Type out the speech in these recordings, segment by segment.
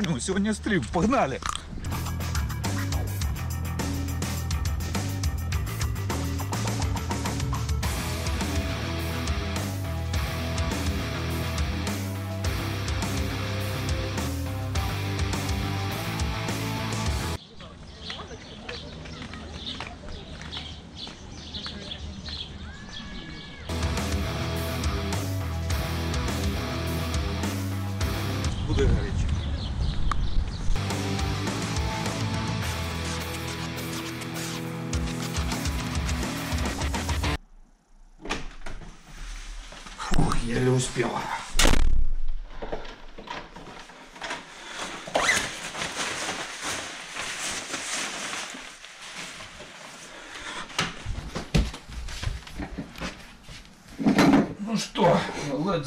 понял, сегодня стрим, погнали.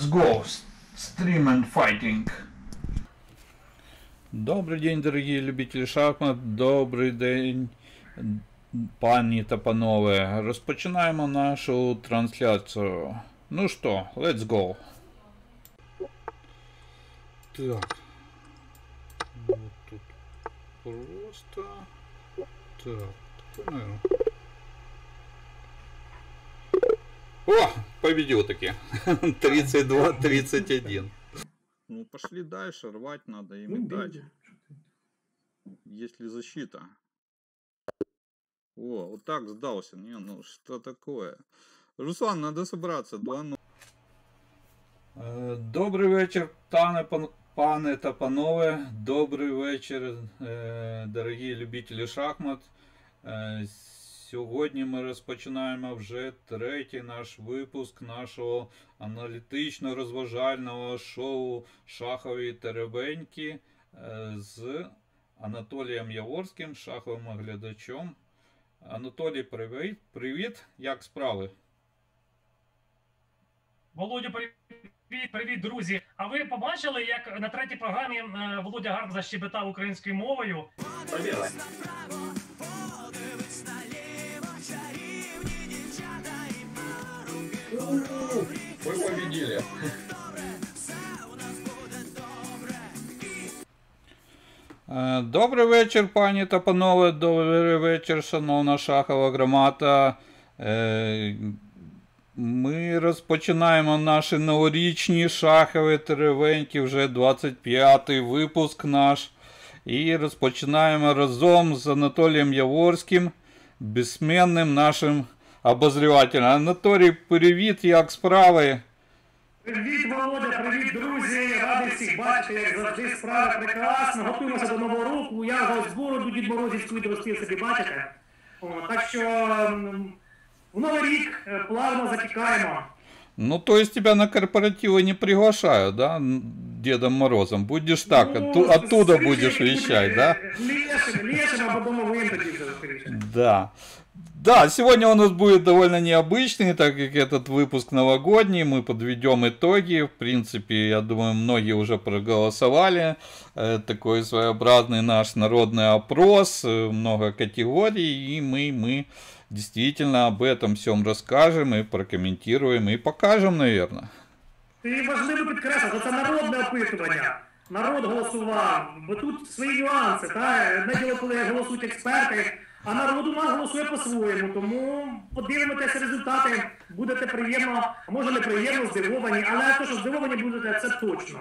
let's go. Stream and fighting. Добрий день, дорогі любителі шахмат. Добрий день, пані та панове. Розпочинаємо нашу трансляцію. Ну що, let's go. Так. Вот тут просто. Так, такой, наверное. О, победил таки. 32-31. Ну, пошли дальше, рвать надо им Ну, дать. бей. Есть ли защита? О, вот так сдался. Не, ну что такое? Руслан, надо собраться. 2 Добрий вечір, тане, пан, пане та панове. Добрий вечір, е, дорогі любителі шахмат. Сьогодні ми розпочинаємо вже третій наш випуск нашого аналітично-розважального шоу Шахові теребеньки е, з Анатолієм Яворським, шаховим оглядачом. Анатолій, привіт. Привіт, як справи? Володя, привіт, привіт, друзі. А ви побачили, як на третій програмі е, Володя гарно защебетав українською мовою? Побігли. Вы победили. Е, Добрий вечір, пані та панове. Добрий вечір, шановна шахова громада. Е, Ми розпочинаємо наші новорічні шахові теревеньки, вже 25-й випуск наш. І розпочинаємо разом з Анатолієм Яворським, безсменним нашим обозрівателем. Анатолій, привіт, як справи? Привіт, Володя, привіт, друзі! Радий всіх бачити, як завжди, справи прекрасно. Готуємося до нового року. Я ось бороду Дід Морозівську відростив собі, бачите? О, так що м, в новий рік е, плавно затікаємо. Ну, то есть тебя на корпоративы не приглашают, да, н- Дедом Морозом? Будешь так, Ну, отту- оттуда скоріше будешь буде, вещать, да? Лешим, лешим або домовим тоді вже скоріше. Да. Да, сегодня у нас будет довольно необычный, так как этот выпуск новогодний, мы подведем итоги. В принципе, я думаю, многие уже проголосовали. Э, Такой своеобразный наш народный опрос, э, много категорий, и мы, мы действительно об этом всем расскажем и прокомментируем и покажем, наверное. Ти важливо підкреслити, це народне опитування. Народ голосував, бо тут свої нюанси. Та? Не діло, коли голосують експерти, а народ у нас голосує по-своєму. Тому подивимося результати, будете приємно, а може не приємно, здивовані, але те, що здивовані будете, це точно.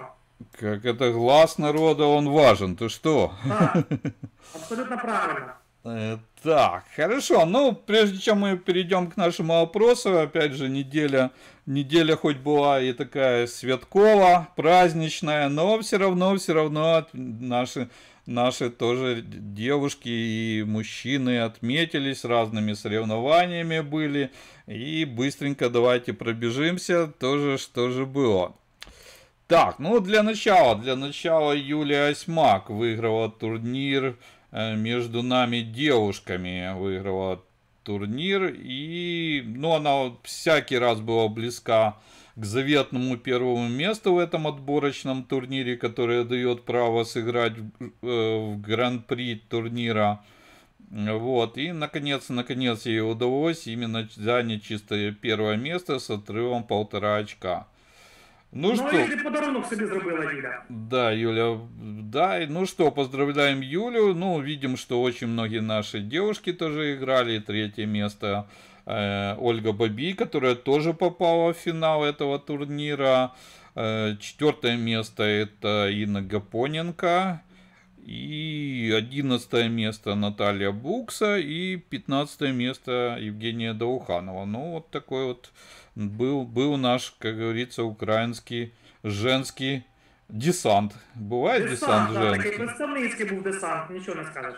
Как это глаз народа, он важен, ты что? Так, абсолютно правильно. Э, Так, хорошо. Ну, прежде чем мы перейдем к нашему опросу, опять же, неделя, неделя хоть была и такая святкова, праздничная, но все равно, все равно от- наши, наши тоже девушки и мужчины отметились, разными соревнованиями были. И быстренько давайте пробежимся, тоже что же было. Так, ну для начала, для начала Юлия Осьмак выиграла турнир э, между нами девушками, выиграла турнир, и, ну, она всякий раз была близка к заветному первому месту в этом отборочном турнире, которое дает право сыграть в, э, в гран-при турнира. Вот, и наконец, наконец ей удалось именно занять чистое первое место с отрывом полтора очка. Ну, Ну, что, і подарунок собі зробила Юля. да, Юля, да, ну что, поздравляем Юлю. Ну, видим, что очень многие наши девушки тоже играли. Третье место э, Ольга Баби, которая тоже попала в финал этого турнира. Э, четвертое место это Инна Гапоненко. И одиннадцатое место Наталья Букса. И пятнадцатое место Евгения Дауханова. Ну, вот такой вот был, был наш, как говорится, украинский женский десант. Бывает десант, Десант, да, такий женский? представницький був десант, нічого не скажеш.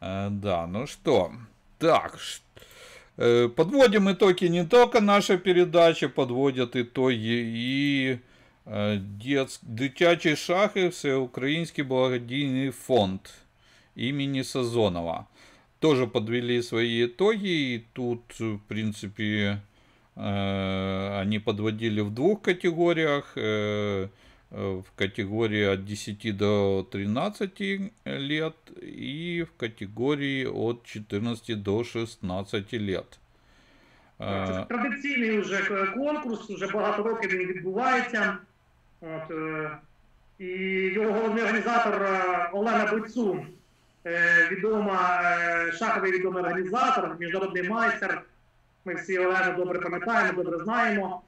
Э, да, ну что, так, э, подводим итоги не только наша передача, подводят итоги и э, детс- дитячий шах и Всеукраинский благодійний фонд имени Сазонова. Тоже подвели свои итоги, и тут, в принципе, э, они подводили в двух категориях. э, э, в категории от 10 до 13 лет и в категории от 14 до 16 лет. Це Э, традиційний вже к- конкурс, вже багато років він відбувається. От, е, і його головний організатор е, Олена Бойцун, е, відома, е, шаховий відомий організатор, міжнародний майстер. Ми всі Олену добре пам'ятаємо, добре знаємо.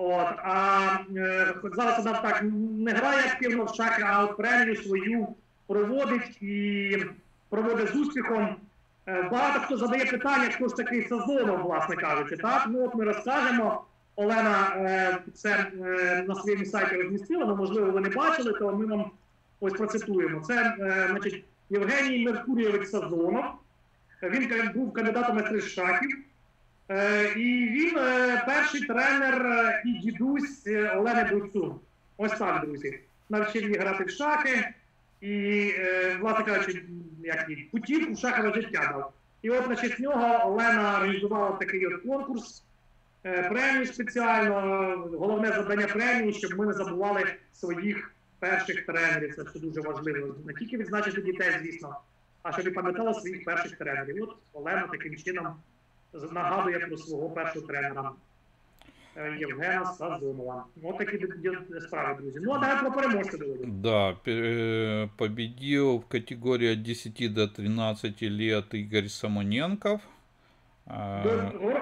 От, а е, зараз вона так не грає активно в шахи, а от премію свою проводить і проводить з успіхом. Е, Багато хто задає питання, хто ж такий Сазонов, власне кажучи. Так, ну от ми розкажемо. Олена е, це е, на своєму сайті розмістила, але можливо ви не бачили, то ми вам ось процитуємо. Це е, значить Євгеній Меркурійович Сазонов. Він був кандидатом на три шахів. Е, і він е, перший тренер е, і дідусь Олени Бойцун. Ось так, друзі. Навчив її грати в шахи і, власне кажучи, як і путівку в шахове життя дав. І от на честь нього Олена організувала такий от конкурс, премію спеціально. Головне завдання премії, щоб ми не забували своїх перших тренерів. Це все дуже важливо. Не тільки відзначити дітей, звісно, а щоб і пам'ятали своїх перших тренерів. От Олена таким чином нагадує про свого першого тренера. е, Євгена Сазонова. От такі д- д- справи, друзі. Ну а далі про переможця доводимо. Да, пе- э, победил в категории от 10 до 13 лет Игорь Самоненков. А,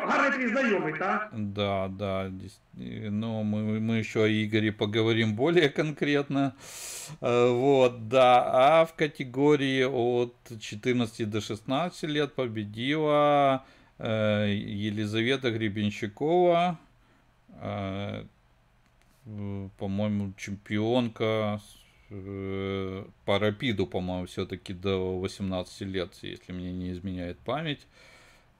Гарний твій знайомий, так? Да, да. дес- э, Ну, мы, мы еще о Игоре поговорим более конкретно. Э, Вот, да. А в категории от 14 до 16 лет победила э, Елизавета Гребенщикова. э, э, По-моему, чемпионка э, по рапиду, по-моему, все-таки до 18 лет, если мне не изменяет память.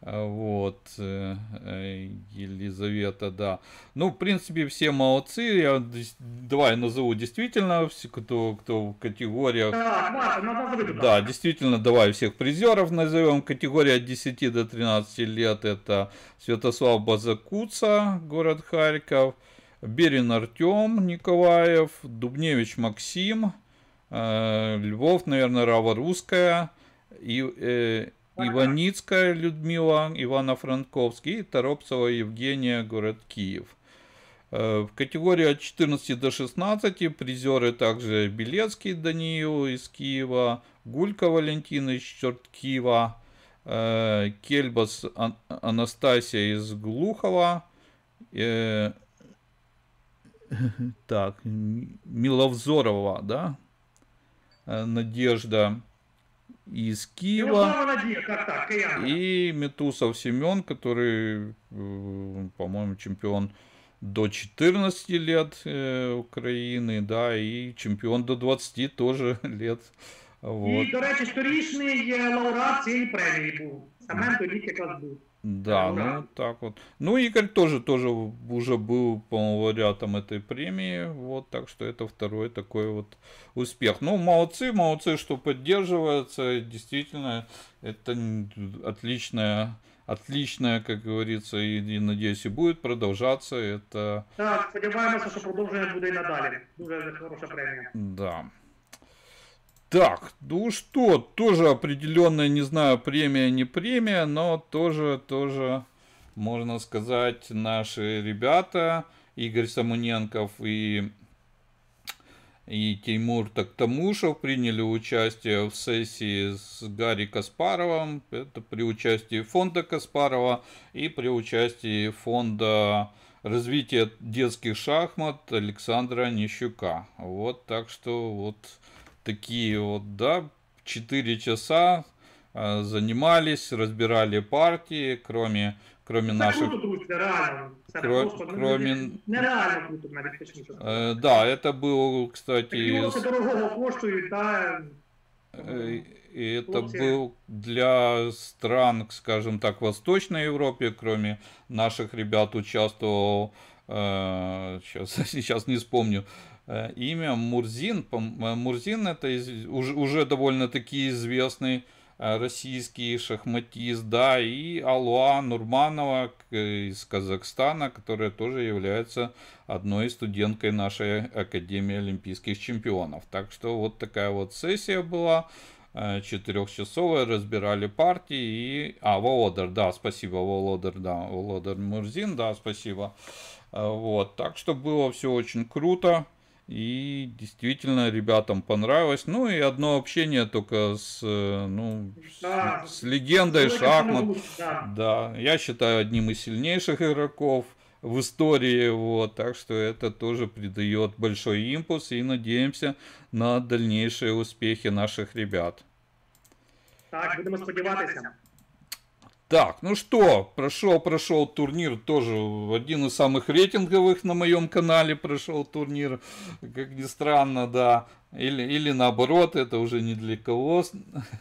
А, Вот, э, э, Елизавета, да. Ну, в принципе, все молодцы. Я давай назову действительно, кто, кто в категориях. Назови, Да, ласка. действительно, давай всех призеров назовем. Категория от 10 до 13 лет это Святослав Базакуца, город Харьков, Берин Артем Николаев, Дубневич Максим, э, Львов, наверное, Рава Русская, и, Иваницкая Людмила, Ивано-Франковский и Торопцева Евгения, город Киев. Э, В категории от 14 до 16 призеры также Белецкий Даниил из Киева, Гулька Валентин из Черткива, э, Кельбас Ан- Анастасия из Глухова, э, так, Миловзорова, да, Надежда из Киева. Мирослава Надія, так, так, кияна. И Метусов Семен, который, э, по-моему, чемпион до 14 лет э, Украины, да, и чемпион до 20 тоже лет. Вот. І, до речі, сторічний е, лауреат цієї премії був. Семен тоді якраз був. Да, Ура. ну так вот. Ну, Игорь тоже, тоже уже был, по-моему, лауреатом этой премии, вот, так что это второй такой вот успех. Ну, молодцы, молодцы, что поддерживается, действительно, это н- отличная, отличная, как говорится, и, и, надеюсь, и будет продолжаться, это, Так, сподіваємося, що продовження буде і надалі. Дуже хороша премія. да. Так, ну что, тоже определенная, не знаю, премия, не премия, но тоже, тоже можно сказать, наши ребята, Игорь Самуненков и и Тимур Токтамушев приняли участие в сессии с Гарри Каспаровым. Это при участии фонда Каспарова и при участии фонда развития детских шахмат Александра Нищука. Вот так что вот такие вот, да, 4 часа э, занимались, разбирали партии, кроме кроме Це наших... круто, друзі, реально. Це Кро- просто ну, кроме- нереально круто, навіть точніше. Э, да, это был, кстати, Такі дорогого коштують, та Э, И это Хлопцы. был для стран, скажем так, Восточной Европе, кроме наших ребят, участвовал, э, сейчас, сейчас не вспомню э, имя, Мурзин. Э, Мурзин это уже, довольно-таки известный э, российский шахматист, да, и Алуа Нурманова из Казахстана, которая тоже является одной студенткой нашей Академии Олимпийских чемпионов. Так что вот такая вот сессия была э, четырехчасовая, разбирали партии и... А, Володар, да, спасибо, Володар, да, Володар Мурзин, да, спасибо. Э, Вот, так что было все очень круто. И действительно ребятам понравилось. Ну и одно общение только с, э, ну, с- Да. с легендой велике шахмат. да. Да, я считаю одним из сильнейших игроков в истории, вот, так что это тоже придает большой импульс и надеемся на дальнейшие успехи наших ребят. Так, будемо сподіватися. Так, ну что, прошел, прошел турнир, тоже один из самых рейтинговых на моем канале прошел турнир, как ни странно, да, или, или наоборот, это уже не для кого,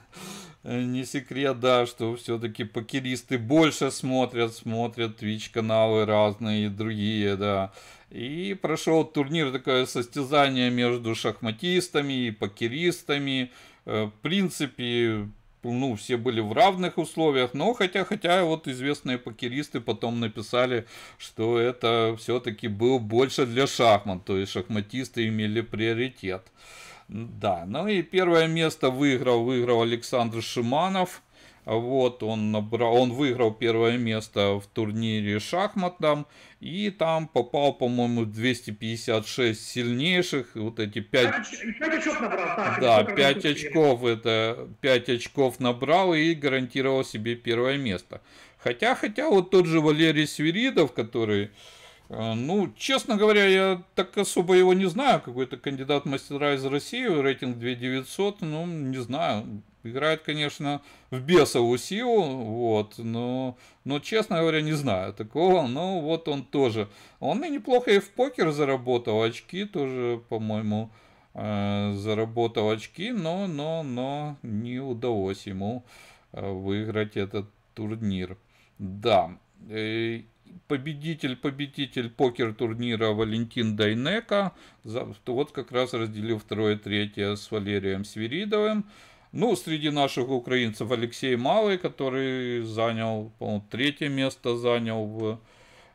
не секрет, да, что все-таки покеристы больше смотрят, смотрят Twitch каналы разные и другие, да. И прошел турнир, такое состязание между шахматистами и покеристами. Э, В принципе, ну, все были в равных условиях, но хотя, хотя вот известные покеристы потом написали, что это все-таки был больше для шахмат, то есть шахматисты имели приоритет. Да, ну и первое место выиграл, выиграл Александр Шиманов. Вот, он, набрал, он выиграл первое место в турнире шахматном. И там попал, по-моему, в 256 сильнейших. Вот эти 5 П'ять п'ять очок набрав, так. да, очок 5 набрав. очков это 5 очков набрал и гарантировал себе первое место. Хотя, хотя вот тот же Валерий Свиридов, который, э, ну, честно говоря, я так особо его не знаю, какой-то кандидат мастера из России, рейтинг 2900, ну, не знаю, играет, конечно, в бесовую силу, вот, но, но, честно говоря, не знаю такого, но вот он тоже, он и неплохо и в покер заработал очки тоже, по-моему, э, заработал очки, но, но, но не удалось ему э, выиграть этот турнир. Да, э, победитель, победитель покер турнира Валентин Дайнека, вот как раз разделил второе и третье с Валерием Свиридовым. Ну, среди наших украинцев Алексей Малый, который занял, по-моему, третье место занял в,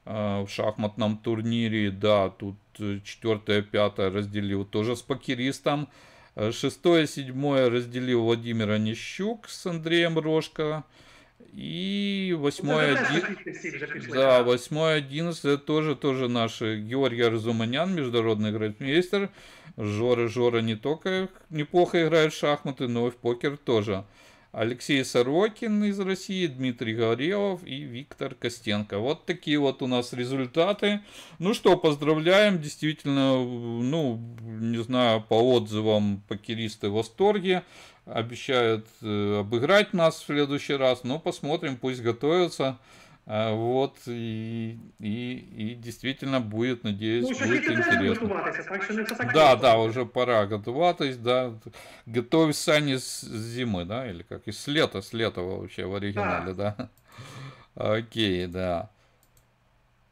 э, в шахматном турнире. Да, тут э, четвертое, пятое разделил тоже с покеристом. Э, Шестое, седьмое разделил Владимир Онищук с Андреем Рожко. И восьмое, Це оди- статисти всі вже пішли. да, так. 8 11 тоже, тоже наш Георгий Арзуманян, международный гроссмейстер. Жора Жора не только неплохо играет в шахматы, но и в покер тоже. Алексей Сорокин из России, Дмитрий Горелов и Виктор Костенко. Вот такие вот у нас результаты. Ну что, поздравляем. Действительно, ну, не знаю, по отзывам покеристы в восторге. Обещают э, обыграть нас в следующий раз. Но посмотрим, пусть готовятся. А, Вот, и, и, и действительно будет, надеюсь, Ну, все так. Да, да, уже пора готоватись, да. Готовься не с зимы, да, или как? И с лета, с лета вообще в оригинале, да. Окей, да.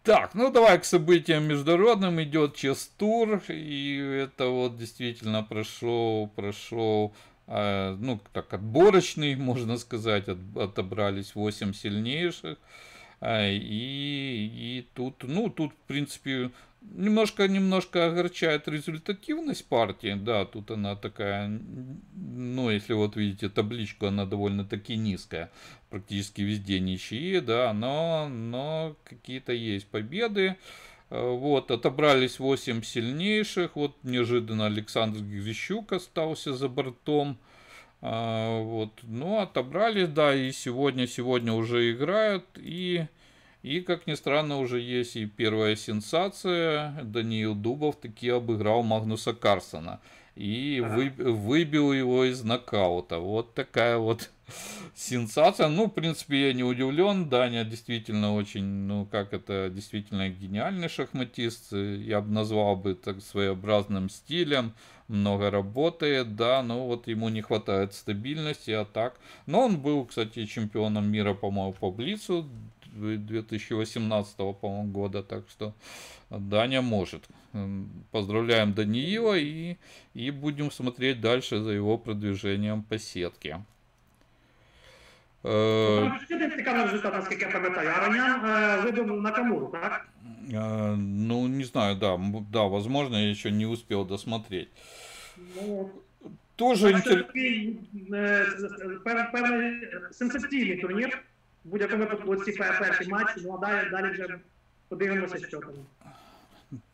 Так, ну давай к событиям международным идет чес-тур, и это вот действительно прошел, прошел, ну так отборочный, можно сказать, от- отобрались 8 сильнейших. А, И, и тут, ну, тут, в принципе, немножко, немножко огорчает результативность партии. Да, тут она такая, ну, если вот видите табличку, она довольно-таки низкая. Практически везде ничьи, да, но, но какие-то есть победы. Э, Вот, отобрались 8 сильнейших. Вот неожиданно Александр Грищук остался за бортом. А, вот, ну, отобрали, да, и сегодня, сегодня уже играют. И, и, как ни странно, уже есть и первая сенсация. Даниил Дубов таки обыграл Магнуса Карсона. И Ага. вы- выбил его из нокаута. Вот такая вот сенсация. Ну, в принципе, я не удивлен. Даня действительно очень, ну, как это, действительно гениальный шахматист. Я бы назвал бы так своеобразным стилем. Много работает, да, но вот ему не хватает стабильности, а так. Но он был, кстати, чемпионом мира, по-моему, по Блицу 2018, по-моему, года, так что Даня может. Поздравляем Даниила и, и будем смотреть дальше за его продвижением по сетке. Е, Там ще один цікавий результат, наскільки я пам'ятаю. Аранян е, вибив Накамуру, так? э, Ну, не знаю, да, м- да, возможно, я еще не успел досмотреть. Ну, Тоже це интересно. такий е, пев- певний сенсаційний турнір. В будь-якому випадку ці пе- перші матчі, ну а далі, далі вже подивимося, що там.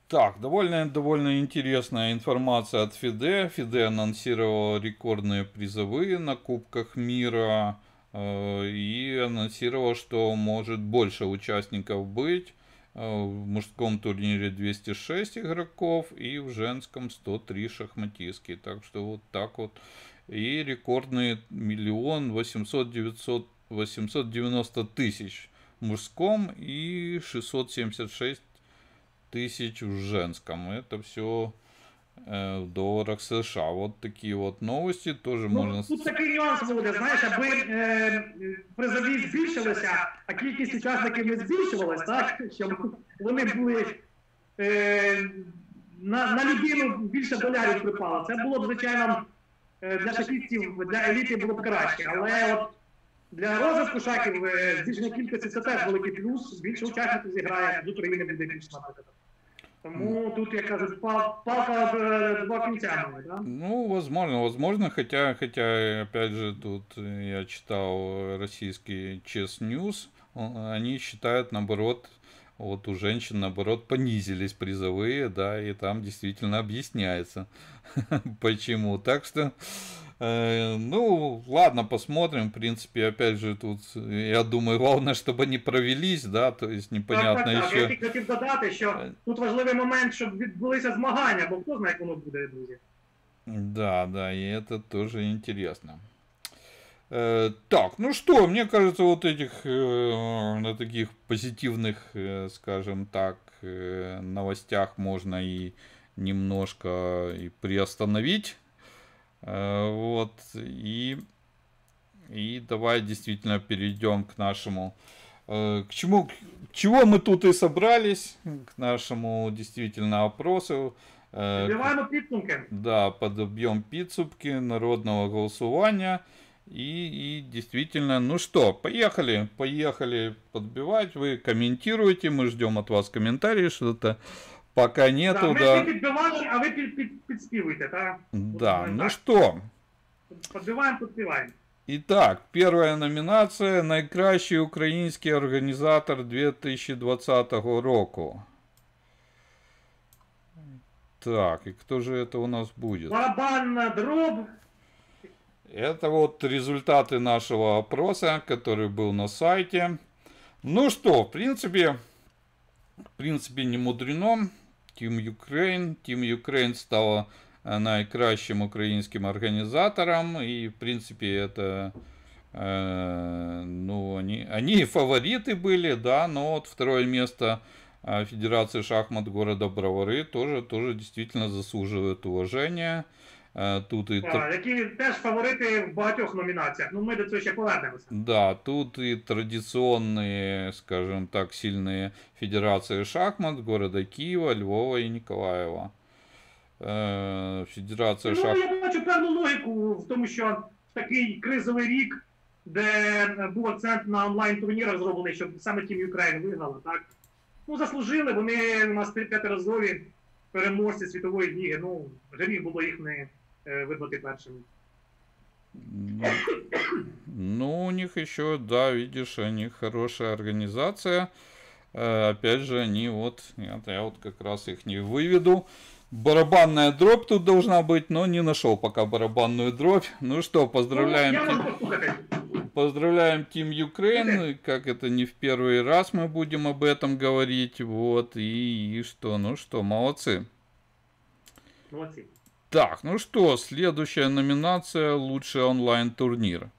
Так, довольно, довольно интересная информация от Фиде. Фиде анонсировал рекордные призовые на Кубках мира э, и анонсировал, что может больше участников быть. Э, В мужском турнире 206 игроков и в женском 103 шахматистки. Так что вот так вот. И рекордный миллион 800 900 890 тысяч в мужском и 676 тысяч в женском. Это все в долларах США. Вот такие вот новости тоже. Ну, с- тут такий нюанс буде, знаєш, аби е, призові збільшилися, а кількість учасників не збільшувалась, так? Щоб вони були е, на, на людину більше долярів припало. Це було б, звичайно, е, для шахістів, для еліти було б краще. Але от для розвитку шахів е, збільшення кількості це теж великий плюс. Більше учасників зіграє, до України буде більше, наприклад. Тому тут, як кажуть, пал- палка два кінцями. Да? Ну, возможно, возможно, хотя, хотя, опять же, тут я читал российский Chess News, он- они считают, наоборот, вот у женщин, наоборот, понизились призовые, да, и там действительно объясняется, почему. Так что, ну, ладно, посмотрим, в принципе, опять же, тут, э, я думаю, главное, чтобы они провелись, да, то есть непонятно так, так, так. еще... Я тільки хотів додати, що тут важливий момент, щоб відбулися змагання, бо хто знає, як воно буде, друзі. Да, да, и это тоже интересно. Э, так, ну что, мне кажется, вот этих э, на таких позитивных, э, скажем так, э, новостях можно и немножко и приостановить. Э, вот, и, и давай действительно перейдем к нашему э, к чему, к чего мы тут и собрались, к нашему действительно опросу. э, Підбиваємо підсумки. да, подобьем підсумки народного голосования. И, и действительно, ну что, поехали, поехали подбивать. Вы комментируете, мы ждем от вас комментарии, что-то пока Да, нету, ми всі да. підбивали, а ви під, під, підспівуєте, так? Да, ну так. что, Підбиваємо, підспіваємо. Итак, первая номинация «Найкращий український організатор 2020 року». Так, и кто же это у нас будет? Барабан дроб. Это вот результаты нашего опроса, который был на сайте. Ну что, в принципе, в принципе не мудрено. Team Ukraine. Team Ukraine стала э, найкращим українським организатором. И, в принципе, это... э, ну, они, они фавориты были, да, но вот второе место э, Федерации шахмат города Бровары тоже, тоже действительно заслуживает уважения. Э, Тут и а, які теж фаворити в багатьох номінаціях. Ну ми до цього ще повернемося. Да, тут и традиционные, скажем так, сильные федерации шахмат города Киева, Львова и Николаева. Э, Федерация Ну шахмат. я бачу певну логіку в тому, що в такий кризовий рік де був акцент на онлайн-турнірах зроблений, щоб саме Team Ukraine виграли, так? Ну, заслужили, вони у нас п'ятиразові переможці світової ліги. Ну, гріх було їх не Е, видати першими. Ну, ну, у них еще, да, видишь, они хорошая организация. Э, опять же, они вот, нет, я вот как раз их не выведу. Барабанная дробь тут должна быть, но не нашел пока барабанную дробь. Ну что, поздравляем, Ну, поздравляем Team Ukraine. Как это не в первый раз мы будем об этом говорить. Вот, и, и что, ну что, молодцы. Молодці. Так, ну что, следующая номинация «Лучший онлайн-турнир».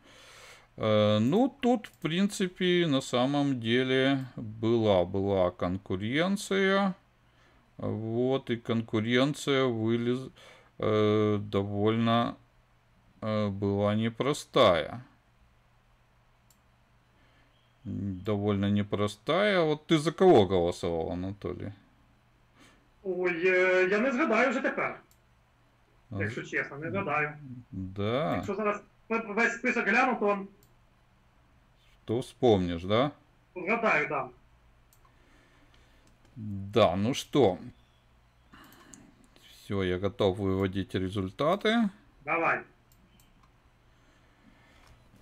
Э, ну, тут, в принципе, на самом деле была, была конкуренция. Вот, и конкуренция вылез, э, довольно э, была непростая. Довольно непростая. Вот ты за кого голосовал, Анатолий? Ой, е, я не згадаю вже тепер, якщо чесно, не згадаю. Да, Якщо зараз весь список гляну, то то вспомнишь, да? згадаю, так. Да, ну что. Все, я готов выводить результаты. Давай.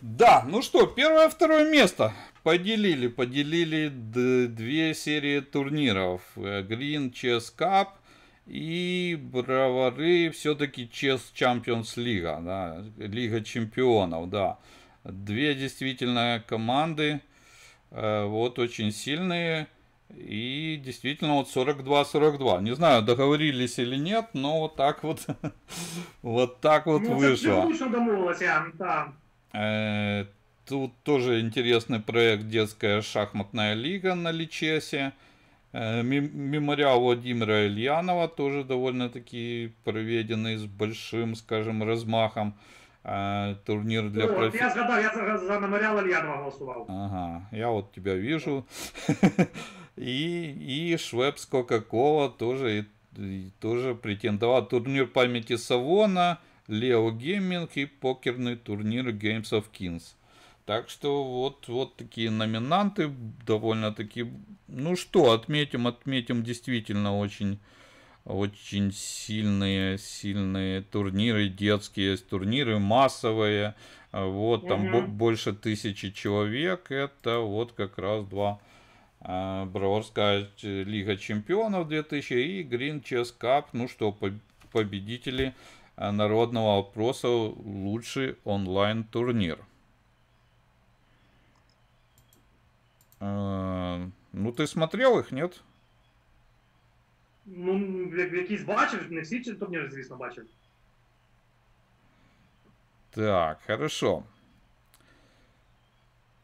Да, ну что, первое, второе место. Поделили, поделили две серии турниров. Э, Green Chess Cup и Бравары все-таки Chess Champions Лига, да, Лига чемпионов, да. Две действительно команды, э, вот очень сильные. И действительно вот 42-42. Не знаю, договорились или нет, но вот так вот, вот так вот ну, вышло. Э, Тут тоже интересный проект «Детская шахматная лига» на Личесе. Э, мем- Мемориал Владимира Эльянова тоже довольно-таки проведенный с большим, скажем, размахом. Э, Турнир для от профи... я згадав, я за, меморіал Ельянова голосував. Ага, я вот тебя вижу. И, и Швепс Кока-Кола тоже, и тоже претендовал. Турнир памяти Савона, Leo Gaming и покерный турнир Games of Kings. Так что вот, вот такие номинанты довольно-таки... Ну что, отметим, отметим действительно очень, очень сильные, сильные турниры, детские турниры, массовые. Вот, там бо- больше тысячи человек. Это вот как раз два а, Броварская Лига Чемпионов 2000 и Green Chess Cup. Ну что, по- победители а, народного опроса лучший онлайн турнир. А, Ну, ты смотрел их, нет? Ну, я- якісь бачив, не всі ці турніри, звісно, бачив. Так, хорошо.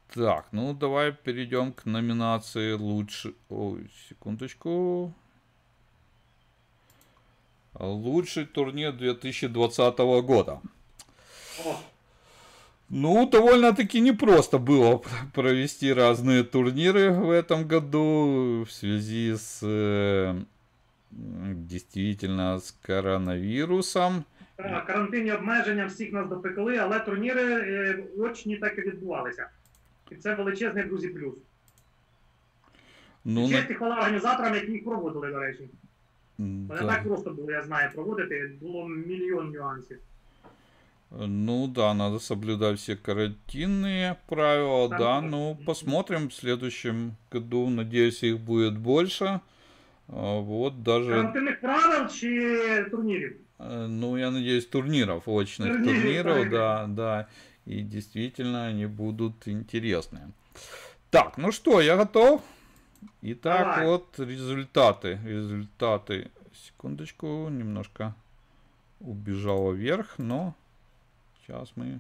Так, ну давай перейдем к номинации лучше. Ой, секундочку. Лучший турнир 2020 года. О, Ну, довольно-таки непросто было провести разные турниры в этом году в связи с э, м, действительно с коронавирусом. так, карантинні обмеження всіх нас допекли, але турніри е, очні так і відбувалися. І це величезний, друзі, плюс. Ну, на- Честь і хвала організаторам, які їх проводили, до речі. м, Не да. так просто було, я знаю, проводити. Було мільйон нюансів. Ну да, надо соблюдать все карантинные правила, да. тоже. Ну, посмотрим в следующем году. Надеюсь, их будет больше. А, Вот даже, Карантинних правил чи турнірів? э, ну, я надеюсь, турниров, очных Турниров, турниров, да, да. И действительно они будут интересные. Так, ну что, я готов. Итак, Давай. вот результаты. Результаты. Секундочку, немножко убежало вверх, но сейчас мы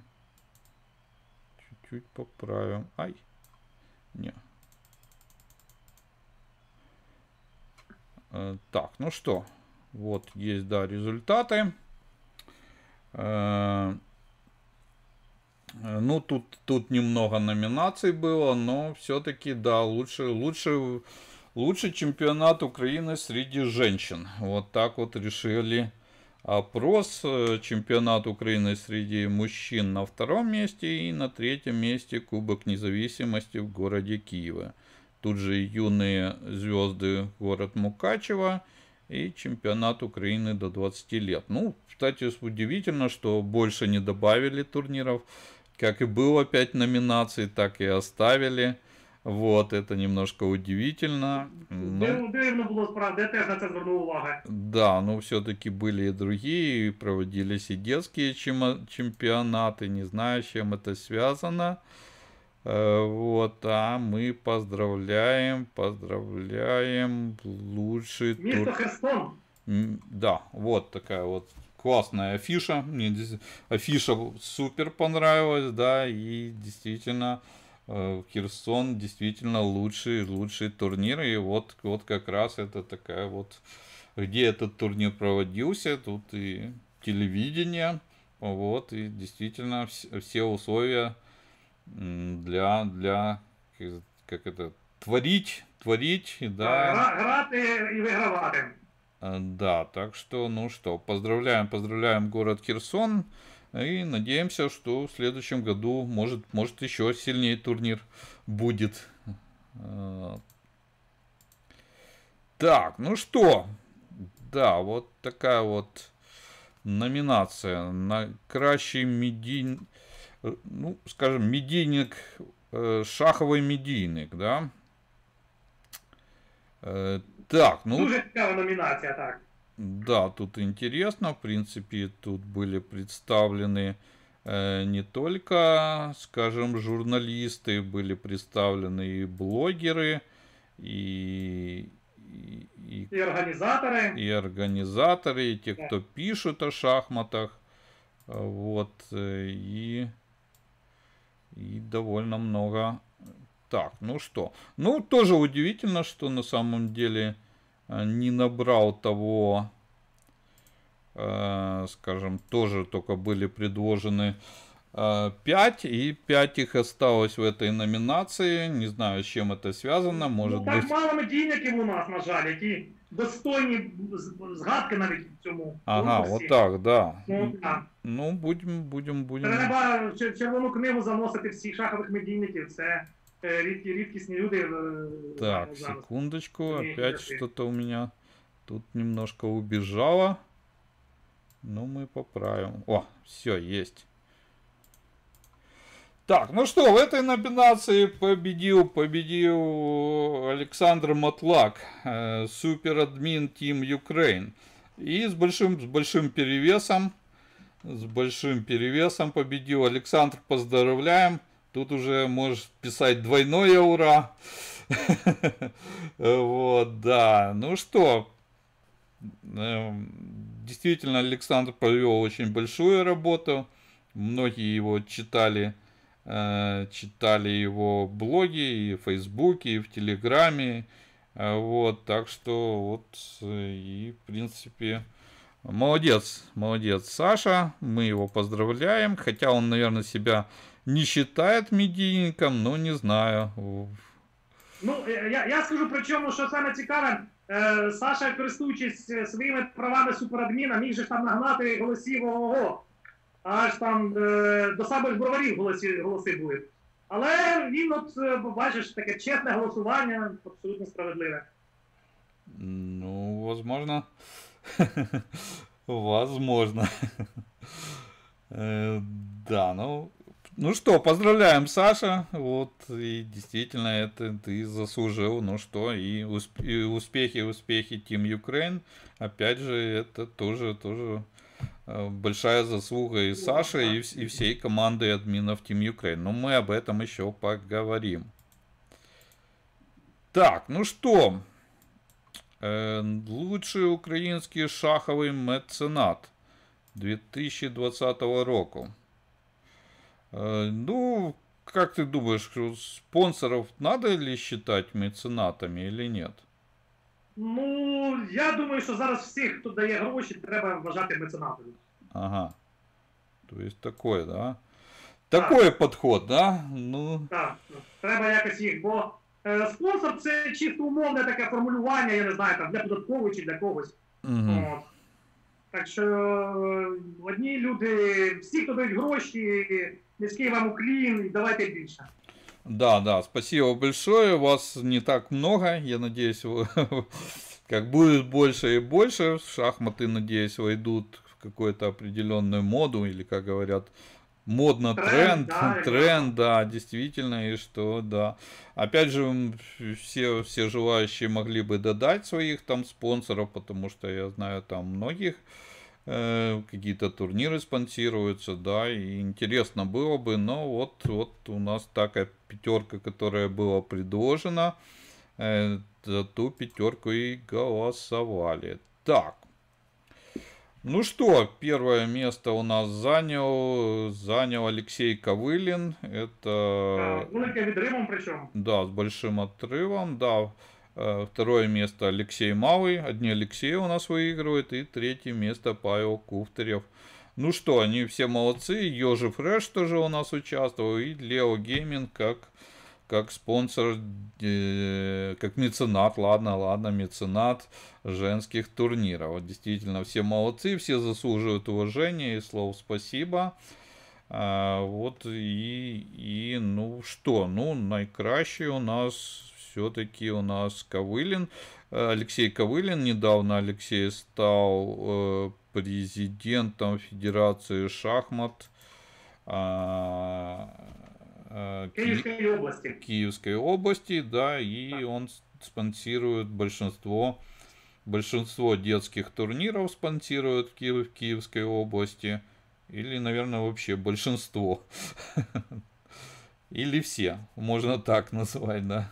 чуть-чуть поправим. Ай, не. Э, Так, ну что, вот есть, да, результаты. Э, э, Ну, тут, тут немного номинаций было, но все-таки, да, лучше, лучше, лучший чемпионат Украины среди женщин. Вот так вот решили опрос. Э, чемпионат Украины среди мужчин на втором месте и на третьем месте Кубок независимости в городе Киева. Тут же юные звезды город Мукачево и чемпионат Украины до 20 лет. Ну, кстати, удивительно, что больше не добавили турниров. Как и было 5 номинаций, так и оставили. Вот, это немножко удивительно. Ну, Дивно було справді, я теж на це звернув увагу. Да, но все-таки были и другие, и проводились и детские чемпионаты, не знаю, с чем это связано. Э, вот, а мы поздравляем, поздравляем лучший Место тур... Херсон. Да, вот такая вот классная афиша. Мне афиша супер понравилась, да, и действительно Херсон действительно лучший, лучший турнир. И вот, вот как раз это такая вот, где этот турнир проводился, тут и телевидение, вот, и действительно все условия для, для как это, творить, творить, да. Грати и вигравати. Да, так что, ну что, поздравляем, поздравляем город Херсон. И надеемся, что в следующем году может, может еще сильнее турнир будет. Так, ну что, да, вот такая вот номинация на кращий медийный Э, ну, скажем, медийник, э, шаховый медийник, да. Э, так, ну... Дуже цікава номінація, так. Да, тут интересно, в принципе, тут были представлены э, не только, скажем, журналисты, были представлены и блогеры, и, и, и, и организаторы. И организаторы, и те, да. кто пишут о шахматах. Вот, и и довольно много. Так, ну что. Ну, тоже удивительно, что на самом деле э, не набрал того, э, скажем, тоже только были предложены 5, э, и 5 их осталось в этой номинации. Не знаю, с чем это связано. Может ну, так быть... мало медійників у нас, на жаль, які достойні згадки навіть в цьому. Ага, вот так, да. Ну, так. Ну, будемо, будемо, будемо. Треба в червону книгу заносити всіх шахових медійників. Це е, рідкі, рідкісні люди. Е, так, секундочку, опять что-то у меня тут немножко убежало. Ну, мы поправим. О, все, есть. Так, ну что, в этой номинации победил, победил Александр Матлак, э, суперадмин Team Ukraine. И с большим, с большим перевесом, с большим перевесом победил Александр, поздравляем. Тут уже можешь писать двойное ура. Вот, да. Ну что, эм, действительно, Александр провел очень большую работу. Многие его читали Э, читали его блоги и в Фейсбуке, и в Телеграме. Э, вот, так что вот э, и в принципе молодец, молодец Саша, мы его поздравляем, хотя он, наверное, себя не считает медійником, но не знаю. Ну, я я скажу причому, що саме цікаве, Саша, користуючись своїми правами суперадміна, міг же там нагнати голосів ого аж там е, до самих броварів голоси, голоси були. Але він, от, е, бачиш, таке чесне голосування, абсолютно справедливе. Ну, возможно. Возможно. Э, да, ну, ну что, поздравляем, Саша. Вот, и действительно, это ты заслужил. Ну что, и, усп и успехи, успехи Team Ukraine. Опять же, это тоже, тоже Э, большая заслуга и Саши, и, и всей команды админов Team Ukraine. Но мы об этом еще поговорим. Так, ну что. Э, лучший украинский шаховый меценат 2020 року. Э, ну, как ты думаешь, спонсоров надо ли считать меценатами или нет? Ну, я думаю, що зараз всіх, хто дає гроші, треба вважати меценатами. Ага. То есть такое, да? Такой так. подход, да? Ну... Так, треба якось їх, бо е, спонсор це чисто умовне таке формулювання, я не знаю, там для податкової чи для когось. Угу. От. Так що е, одні люди, всі, хто дають гроші, низький вам уклін, і давайте більше. Да, да, спасибо большое. Вас не так много. Я надеюсь, вы- как будет больше и больше, шахматы, надеюсь, войдут в какую-то определенную моду, или, как говорят, модно Тренд, тренд, да, тренд, да, действительно, и что, да. Опять же, м, все, все желающие могли бы додать своих там спонсоров, потому что я знаю там многих э, какие-то турниры спонсируются, да, и интересно было бы, но вот, вот у нас такая пятерка, которая была предложена, э, за ту пятерку и голосовали. Так. Ну что, первое место у нас занял, занял Алексей Ковылин. Это Е, Великим відривом причому. да, с большим отрывом, да. Э, Второе место Алексей Малый, одни Алексеи у нас выигрывают, и третье место Павел Куфтарев. Ну что, они все молодцы, Ёжи Фреш тоже у нас участвовал, и Лео Гейминг как, как спонсор, э, как меценат, ладно, ладно, меценат женских турниров. Действительно, все молодцы, все заслуживают уважения и слов спасибо. А, вот и, и ну что, ну найкращий у нас все-таки у нас Ковылин. Э, Алексей Ковылин. Недавно Алексей стал э, президентом Федерации шахмат а, а, Ки- Київської області. Киевской области, да, и он с- спонсирует большинство, большинство детских турниров спонсирует в, Киев- в Киевской области, или, наверное, вообще большинство, или все, можно так назвать, да.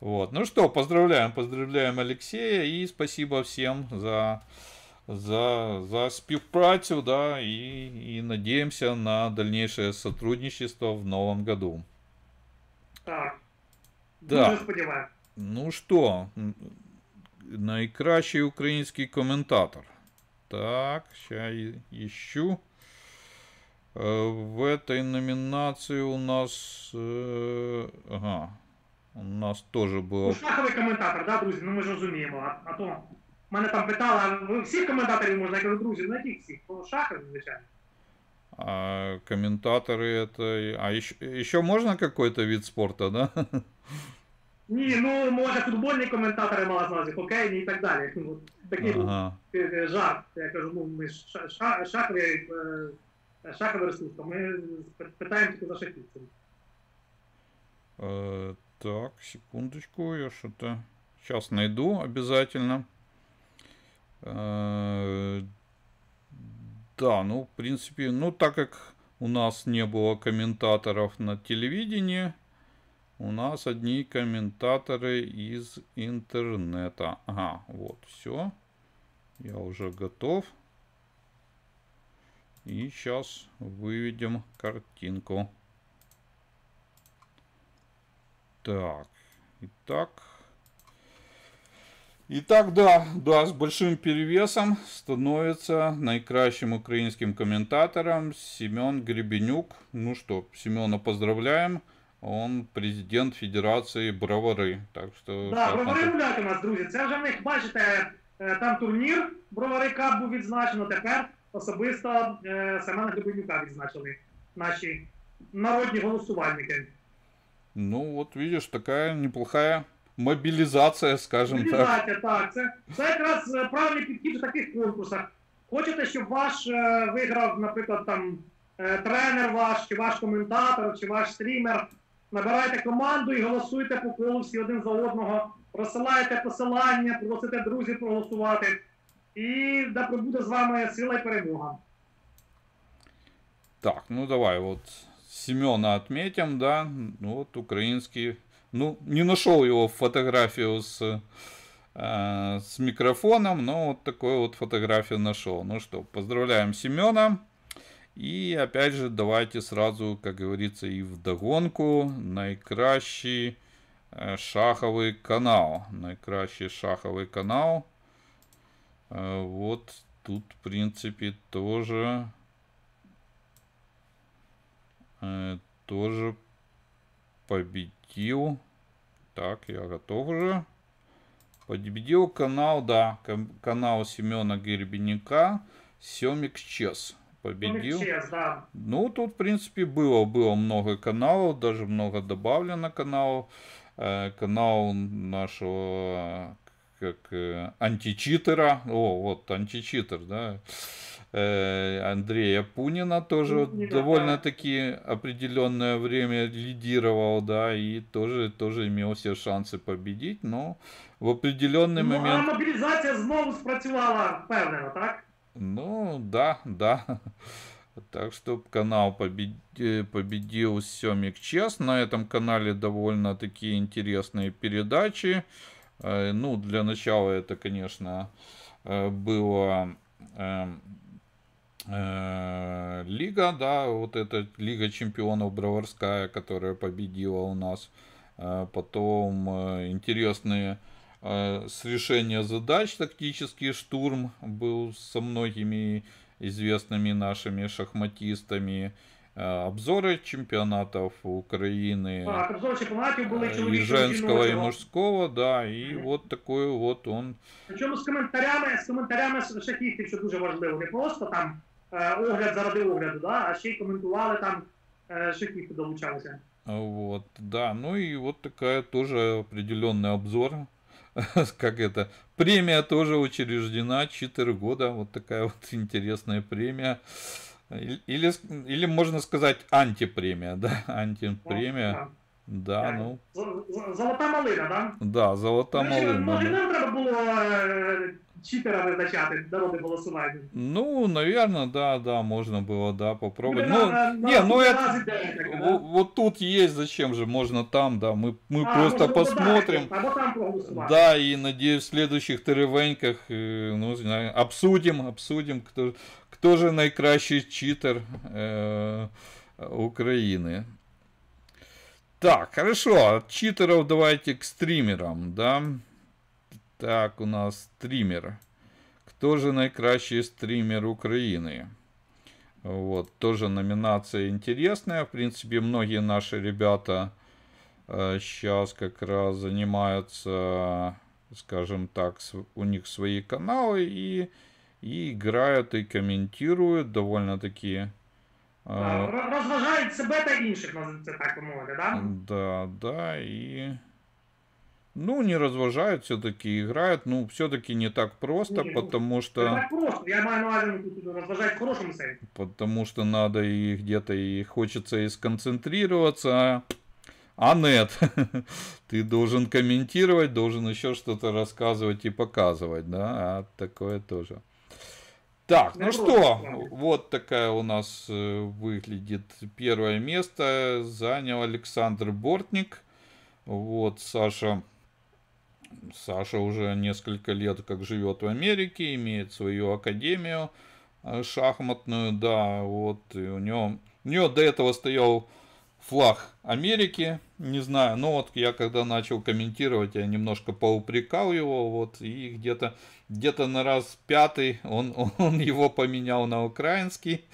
Вот, ну что, поздравляем, поздравляем Алексея и спасибо всем за за, за співпрацю, да, и, и надеемся на дальнейшее сотрудничество в новом году. Так. Да. Дуже сподіваюся. Ну що, м, найкращий український коментатор. Так, сейчас ищу. Э, В этой номинации у нас... э, Ага. У нас тоже Ну, было... шаховий коментатор, да, друзі, ну ми ж розуміємо. А, а то мене там питали, а ви всіх коментаторів можна? Я кажу, друзі, ну яких всіх? По шахах, звичайно. А комментаторы это... А еще, еще можно какой-то вид спорта, да? Ні, ну може футбольні коментатори мала на увазі, хокейні і так далі. Ну, Такий був Ага. е, е, жарт. Я кажу, ну ми ж ша- ша- шахові, е, шахове ресурс, ми питаємо тільки за шахівців. Так, секундочку, я что-то сейчас найду обязательно. Э, Да, ну, в принципе, ну, так как у нас не было комментаторов на телевидении, у нас одни комментаторы из интернета. Ага, вот, все. Я уже готов. И сейчас выведем картинку. Так, итак. Итак, да, да, с большим перевесом становится наикращим украинским комментатором Семен Гребенюк. Ну что, Семена поздравляем. Он президент Федерации Бровары. Так что... Так, шахматы- бровари гуляють у нас, друзі. Це вже в них, бачите, е, там турнір, бровари Кап був відзначено. Тепер особисто е, Семена Гребенюка відзначили наші народні голосувальники. Ну вот видишь, такая неплохая мобилизация, скажем так. Мобілізація, так. Це, це якраз е, правильний підхід в таких конкурсах. Хочете, щоб ваш е, виграв, наприклад, там е, тренер ваш, чи ваш коментатор, чи ваш стрімер. Набирайте команду і голосуйте по колу всі один за одного, розсилаєте посилання, просите друзів проголосувати. І да прибуде з вами сила і перемога. Так, ну давай вот Семена отметим, да. Ну вот украинский. Ну, не нашел его фотографию с, э, с микрофоном, но вот такую вот фотографию нашел. Ну что, поздравляем Семена. И опять же, давайте сразу, как говорится, и в догонку наикращий э, шаховый канал. Наикращий шаховый канал. Э, Вот тут, в принципе, тоже э, тоже победил. Так, я готов уже. Победил канал, да, канал Семена Гербенюка. Семик Чес победил. Честь, да. Ну, тут, в принципе, было, было много каналов, даже много добавлено каналов. Э, канал нашего как э, античитера, о, вот античитер, да, Андрея Пунина тоже вот Пунина, довольно-таки определенное время лидировал, да, и тоже, тоже имел все шансы победить, но в определенный Ну, а момент... мобілізація знову спрацювала впевнено, так? Ну, да, да. Так что канал победи- победил Семик Чес. На этом канале довольно такие интересные передачи. Э, Ну, для начала это, конечно, э, была эм, э, Лига, да, вот эта Лига чемпионов Броварская, которая победила у нас. Э, Потом э, интересные э, с решения задач тактический штурм был со многими известными нашими шахматистами. Э, Обзоры чемпионатов Украины Так, обзор чемпіонатів були э, и чоловічого женского, и жіночого. мужского, да, и Мгм. вот такой вот он Причому з коментарями, з коментарями шахістів, що дуже важливо. Не просто там е, огляд заради огляду, да, а ще й коментували там е, шахісти долучалися. Вот, да, ну и вот такая тоже определенный обзор. Как это? Премия тоже учреждена 4 года. Вот такая вот интересная премия. Или, или, можно сказать антипремия, да? Антипремия. Да, ну, Золота малина, так? да, золота малина. може, да. нам треба було е, читера визначати народи голосування. Ну, наверное, да, да, можно было, да, попробовать. Ну, Ну, на- не, на ну раз это, да? вот тут есть, зачем же, можно там, да, мы, мы А, просто посмотрим. Або там. Да, и надеюсь, в следующих теревеньках, э, ну, знаю, обсудим, обсудим, кто, кто же наикращий читер э, Украины. Так, хорошо, от читеров давайте к стримерам, да. Так, у нас стример. Кто же наикращий стример Украины? Вот, тоже номинация интересная. В принципе, многие наши ребята сейчас как раз занимаются, скажем так, с- у них свои каналы и, и играют и комментируют довольно-таки. Э, Розважають себе та інших, так мовити, да? Да, да, и... Ну, не развожают, все-таки играют. Ну, все-таки не так просто, Не, ну, потому Це что... так просто. Я маю ну, тут розважають в хорошому сенсі. Потому что надо и где-то и хочется и сконцентрироваться. А нет, ты должен комментировать, должен еще что-то рассказывать и показывать, да, а такое тоже. Так, ну Не что, вот такая у нас э, выглядит первое место. Занял Александр Бортник. Вот, Саша Саша уже несколько лет как живет в Америке, имеет свою академию э, шахматную, да, вот, и у него, у него до этого стоял флаг Америки, не знаю, но вот я когда начал комментировать, я немножко поупрекал его, вот, и где-то где-то на раз пятый он, он его поменял на украинский,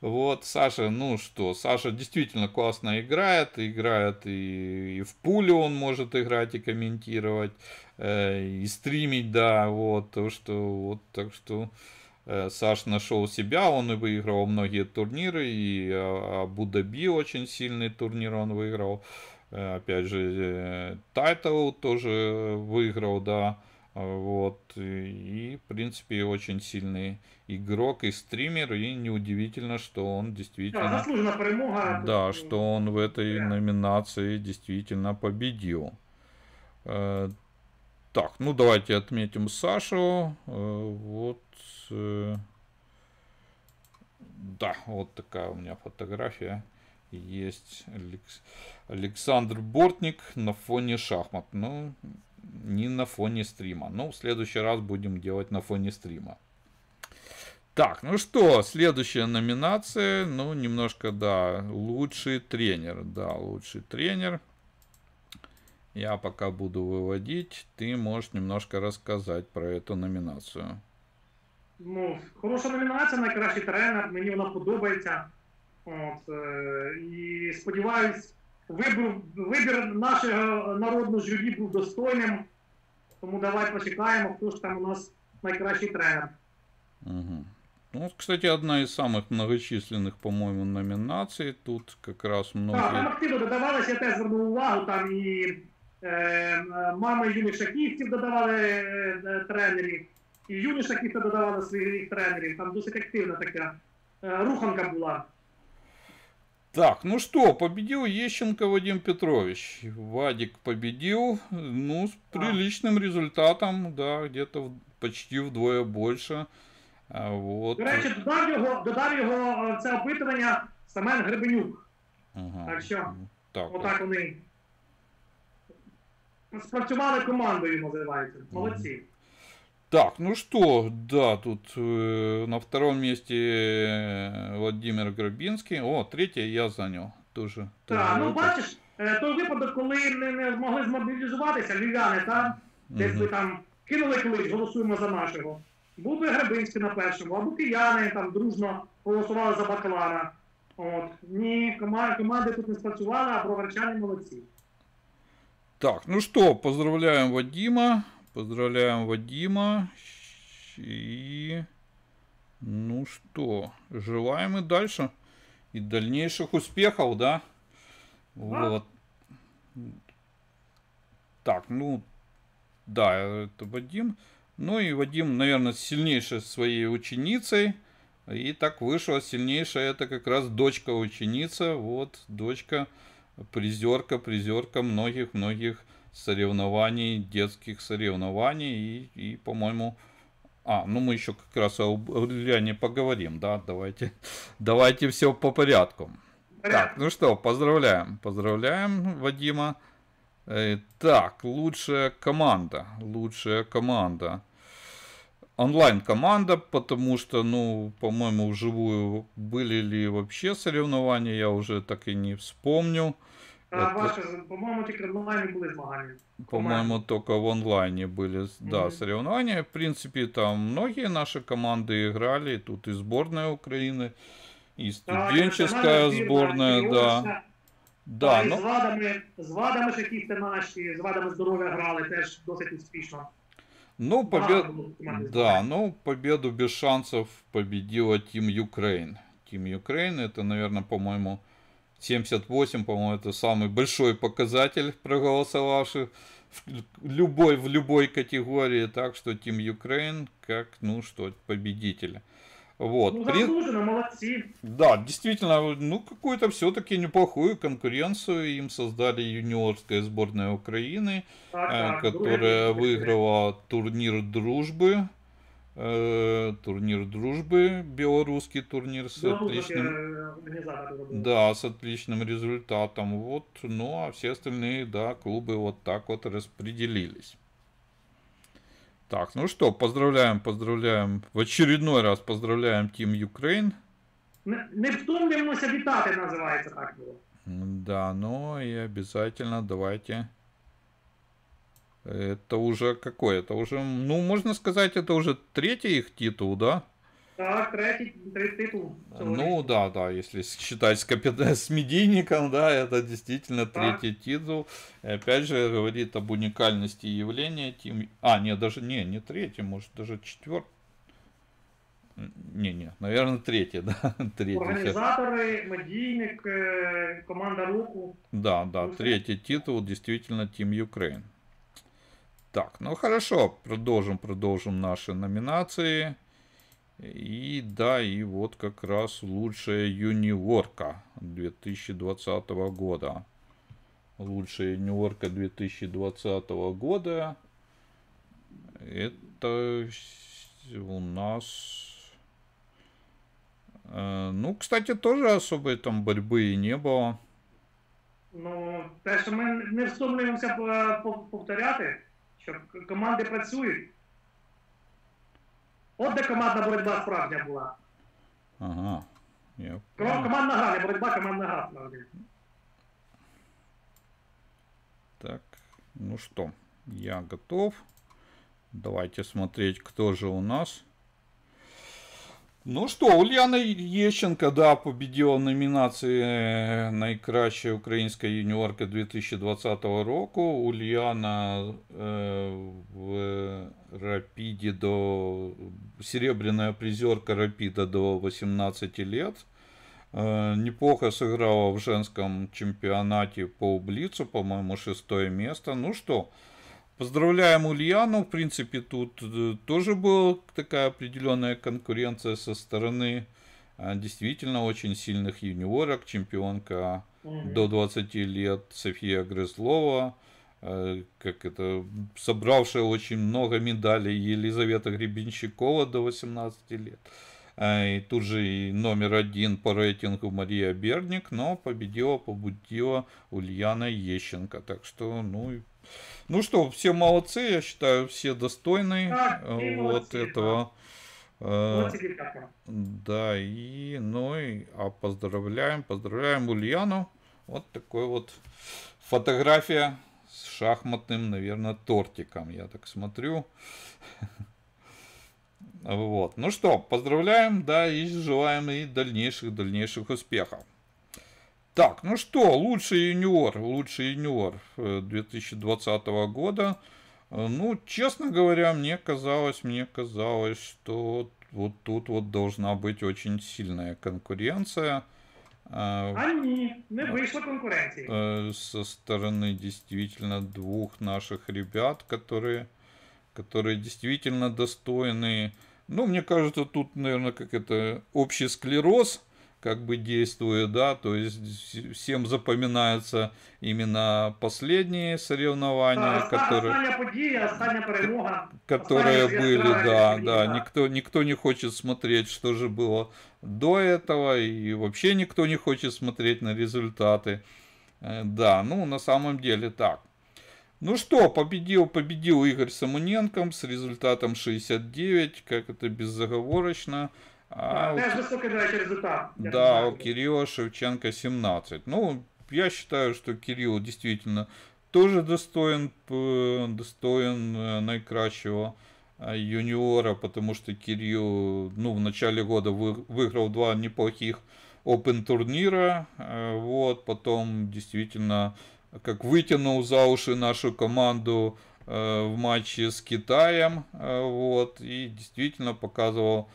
вот, Саша, ну что, Саша действительно классно играет, играет и, и в пулю он может играть и комментировать, э, и стримить, да, вот, то, что, вот, так что э, Саш нашел себя, он и выиграл многие турниры, и а, Абу-Даби очень сильный турнир он выиграл, Э, опять же, э, Titled тоже выиграл, да, вот, и, в принципе, очень сильный игрок и стример, и неудивительно, что он действительно... заслужена перемога. Да, что он в этой Да. номинации действительно победил. Э, Так, ну давайте отметим Сашу. Э, Вот. э, Да, вот такая у меня фотография есть. Алекс- Александр Бортник на фоне шахмат. Ну, не на фоне стрима. Ну, в следующий раз будем делать на фоне стрима. Так, ну что, следующая номинация, ну, немножко, да, лучший тренер, да, лучший тренер. Я пока буду выводить, ты можешь немножко рассказать про эту номинацию. Ну, хороша номінація, найкращий тренер, мені вона подобається. От, е, і сподіваюсь, вибір, вибір нашого народного журі був достойним. Тому давай почекаємо, хто ж там у нас найкращий тренер. Угу. Ну, вот, кстати, одна из самых многочисленных, по-моему, номинаций. Тут как раз Так, там многие... активно додавалися, я теж звернув увагу, там і е, е, мами юних шахістів додавали е, е, тренерів, і юні шахісти додавали своїх тренерів. Там досить активна така е, руханка була. Так, ну что, победил Ещенко Вадим Петрович. Вадик победил, ну, с А. приличным результатом, да, где-то в- почти вдвое больше. А вот. До речі, додав його, додав його е, це опитування Семен Гребенюк. Ага. так що, Так, вот. Отак вони спрацювали командою, називається. Молодці. Так, ну что, да, тут э, на втором месте э, Владимир Грабинский. О, третье я занял. Тоже. тоже Так, ну бачиш, е, той випадок, коли не, не змогли змобілізуватися, львів'яни, та десь ви там кинули клич, голосуємо за нашого. Був би Гребинський на першому, або кияни там дружно голосували за Баклана. От. Ні, команди, команди тут не спрацювали, а броварчани молодці. Так, ну что, поздравляем Вадима. Поздравляем Вадима. И... Ну что, желаем и дальше. И дальнейших успехов, да? Вот. Так, ну... Да, это Вадим. Ну и Вадим, наверное, сильнейшей своей ученицей. И так вышло, сильнейшая это как раз дочка ученица. Вот, дочка призерка, призерка многих-многих соревнований, детских соревнований. И, и по-моему, а, ну мы еще как раз о Ульяне поговорим, да, давайте, давайте все по порядку. Так, ну что, поздравляем, поздравляем Вадима. Э, Так, лучшая команда, лучшая команда. Онлайн-команда, потому что, ну, по-моему, вживую были ли вообще соревнования, я уже так и не вспомню. А Это- ваше, по-моєму, тільки в онлайні були змагання. По-моему, только в онлайне были, да, Мгм. соревнования. В принципе, там многие наши команды играли. Тут и сборная Украины, и Так, студенческая національна збірна, сборная, і да. Орська. Да, Так, і ну, з вадами, з вадами шахісти наші, з вадами здоров'я грали теж досить успішно. ну, Багато побед... було команд із Да, вадами. ну, победу без шансов победила Team Ukraine. Team Ukraine это, наверное, по-моему, 78, по-моему, это самый большой показатель проголосовавших в любой, в любой категории. Так что Team Ukraine как, ну что, победитель. Вот. Ну, заслужено, молодці. Да, действительно, ну какую-то все-таки неплохую конкуренцию им создали юниорская сборная Украины, Так, э, так, которая выиграла турнир дружбы. э, Турнир дружбы, белорусский турнир с Білоруси, отличным, е, організатори робили. да, с отличным результатом. Вот, ну а все остальные, да, клубы вот так вот распределились. Так, ну что, поздравляем, поздравляем. В очередной раз поздравляем Team Ukraine. Не, не втомлюємося вітати, називається так було. Да, ну и обязательно давайте. Это уже какой? Это уже, ну, можно сказать, это уже третий их титул, да? Так, третій, третій титул. Ну, да, да, если считать с, капит... с медийником, да, это действительно Так. третий титул. И опять же говорит об уникальности явления. Тим... А, нет, даже, не, не третий, может, даже четвертый. Не, не, наверное, третий, да, третий. Щас- Організатори, медійник, е, команда року. Да, да, Ну, третий титул действительно Team Ukraine. Так, ну хорошо, продолжим, продолжим наши номинации. И да, и вот как раз лучшая юниорка 2020 года. Лучшая юниорка 2020 года. Это у нас... э, Ну, кстати, тоже особой там борьбы и не было. Ну, те, що ми не втомлюємося е, пов- повторяти, що к- команди працюють. От де командна боротьба справжня була. Ага. Я. Командна гра, не боротьба, командна гра справді. Так, ну что, я готов. Давайте смотреть, кто же у нас. Ну что, Ульяна Ещенко, да, победила в номінації найкраща українська юніорка 2020 року. Ульяна э, в Рапиде до... Серебряная призерка Рапида до 18 лет. Э, неплохо сыграла в женском чемпионате по Блицу, по-моему, шестое место. Ну что, Поздравляем Ульяну. В принципе, тут э, тоже была такая определенная конкуренция со стороны а, действительно очень сильных юниорок. Чемпионка mm до 20 лет София Грызлова. Э, как это, собравшая очень много медалей Елизавета Гребенщикова до 18 лет. Э, и тут же и номер один по рейтингу Мария Берник, но победила, побудила Ульяна Ещенко. Так что, ну, ну что, все молодцы, я считаю, все достойны Да, э, все вот этого. Вам. Да, и, ну и, а поздравляем, поздравляем Ульяну. Вот такой вот фотография с шахматным, наверное, тортиком, я так смотрю. Вот. Ну что, поздравляем, да, и желаем и дальнейших, дальнейших успехов. Так, ну что, лучший юниор, лучший юниор э, 2020 года. Э, Ну, честно говоря, мне казалось, мне казалось, что вот тут вот должна быть очень сильная конкуренция э, А ні, не вийшло конкуренції. э, со стороны действительно двух наших ребят, которые, которые действительно достойны. Ну, мне кажется, тут, наверное, как это общий склероз как бы действует, да, то есть вс- всем запоминаются именно последние соревнования, оста- которые, перемога. которые были, да, да, никто, никто не хочет смотреть, что же было до этого, и вообще никто не хочет смотреть на результаты. Э, Да, ну, на самом деле так. Ну что, победил, победил Игорь Самоненко с результатом 69, как это безоговорочно. А, високий, до речі, результат. я да, у Кирилла Шевченко 17. Ну, я считаю, что Кирилл действительно тоже достоин, п- достоин э, наикращего э, юниора, потому что Кирилл, ну, в начале года вы- выиграл два неплохих Open турнира, э, вот, потом действительно как вытянул за уши нашу команду э, в матче с Китаем, э, вот, и действительно показывал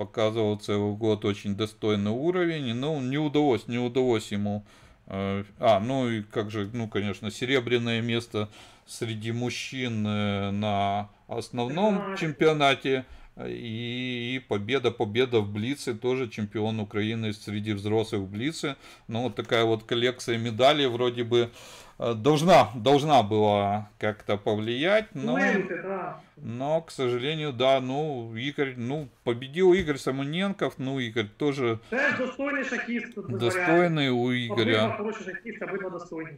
показывал целый год очень достойный уровень, но не удалось, не удалось ему. э, А, ну и как же, ну, конечно, серебряное место среди мужчин э, на основном чемпионате э, и, и победа, победа в Блице, тоже чемпион Украины среди взрослых в Блице. Ну, вот такая вот коллекция медалей вроде бы должна, должна была как-то повлиять, но... Вплинути, так. Но, к сожалению, да, ну, Игорь, ну, победил Игорь Самоненков, ну, Игорь тоже Теж достойний шахіст. тут без варіантів. достойный у Обидва Игоря. хороші шахісти, обидва достойні.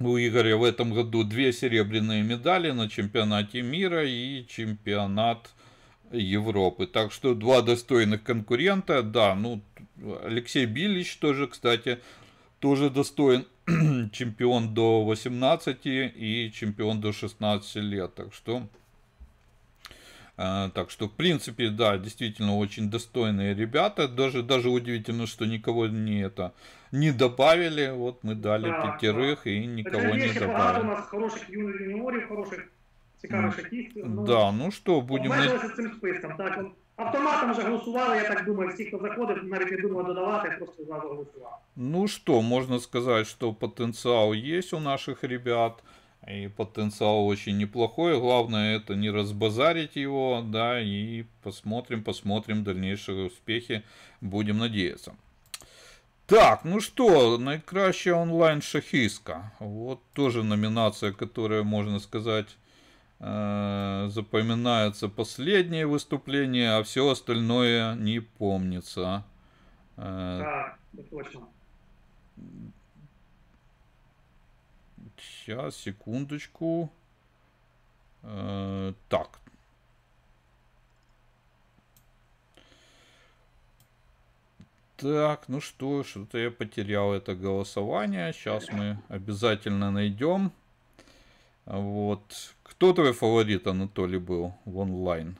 У Игоря в этом году две серебряные медали на чемпионате мира и чемпионат Европы. Так что два достойных конкурента, да, ну, Алексей Билич тоже, кстати, тоже достоин чемпион до 18 и чемпион до 16 лет. Так что А, Так что, в принципе, да, действительно очень достойные ребята. Даже, даже удивительно, что никого не это не добавили. Вот мы дали Да, пятерых и никого Хоча є не ще багато у добавили. нас хороших юні- юніорів, хороших цікавих шахістів. Ну, Да, ну что, будем на- обмежилися цим списком. Так, от автоматом вже голосували, я так думаю, всі, хто заходив, навіть не думали додавати, просто зразу голосували. Ну что, можно сказать, что потенциал есть у наших ребят. И потенциал очень неплохой. Главное это не разбазарить его, да, и посмотрим, посмотрим дальнейшие успехи. Будем надеяться. Так, ну что, наикращая онлайн шахистка. Вот тоже номинация, которая, можно сказать, э, запоминается последнее выступление, а все остальное не помнится. Э, Так, це точно. Сейчас, секундочку. Э, так. Так, ну что, что-то я потерял это голосование. Сейчас мы обязательно найдем. Вот. Кто твой фаворит, Анатолий, был в онлайн?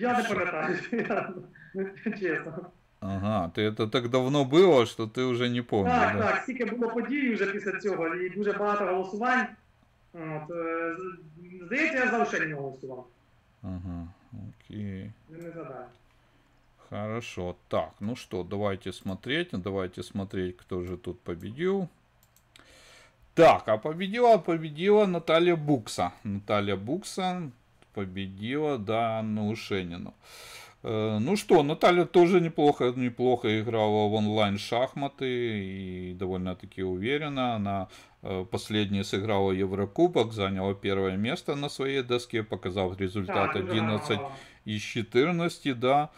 Я не пам'ятаю, я- чесно. Ага, ты это так давно было, что ты уже не помнишь, Так, да? так, стільки було подій вже після цього, і дуже багато голосувань. От, е, з- здається, я за Ушеніна голосував. Ага, окей. Я не згадаю. Хорошо. Так, ну что, давайте смотреть. Давайте смотреть, кто же тут победил. Так, а победила, победила Наталья Букса. Наталья Букса победила, да, Анну Ушенину. Э, Ну что, Наталья тоже неплохо, неплохо играла в онлайн шахматы и довольно-таки уверенно. Она э, последний сыграла Еврокубок, заняла первое место на своей доске, показав результат Так, дуже 11 гарно. из 14, да.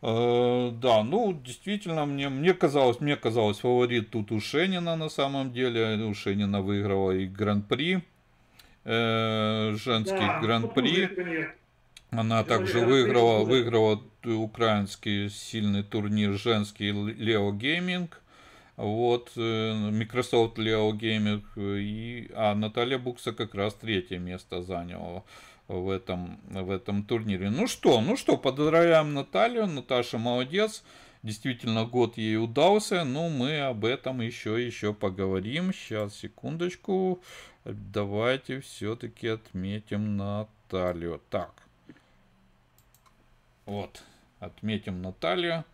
Э, да, ну, действительно, мне, мне казалось, мне казалось, фаворит тут у Шенина на самом деле. У Шенина выиграла и гран-при, э, женский Да, гран-при. турнір. Она также выиграла, выиграла украинский сильный турнир женский Leo Gaming. Вот, э, Microsoft Leo Gaming. э, И, а Наталья Букса как раз третье место заняла в этом, в этом турнире. Ну что, ну что, поздравляем Наталью. Наташа молодец. Действительно, год ей удался. Но мы об этом еще, еще поговорим. Сейчас, секундочку. Давайте все-таки отметим Наталью. Так. Вот. Отметим Наталью.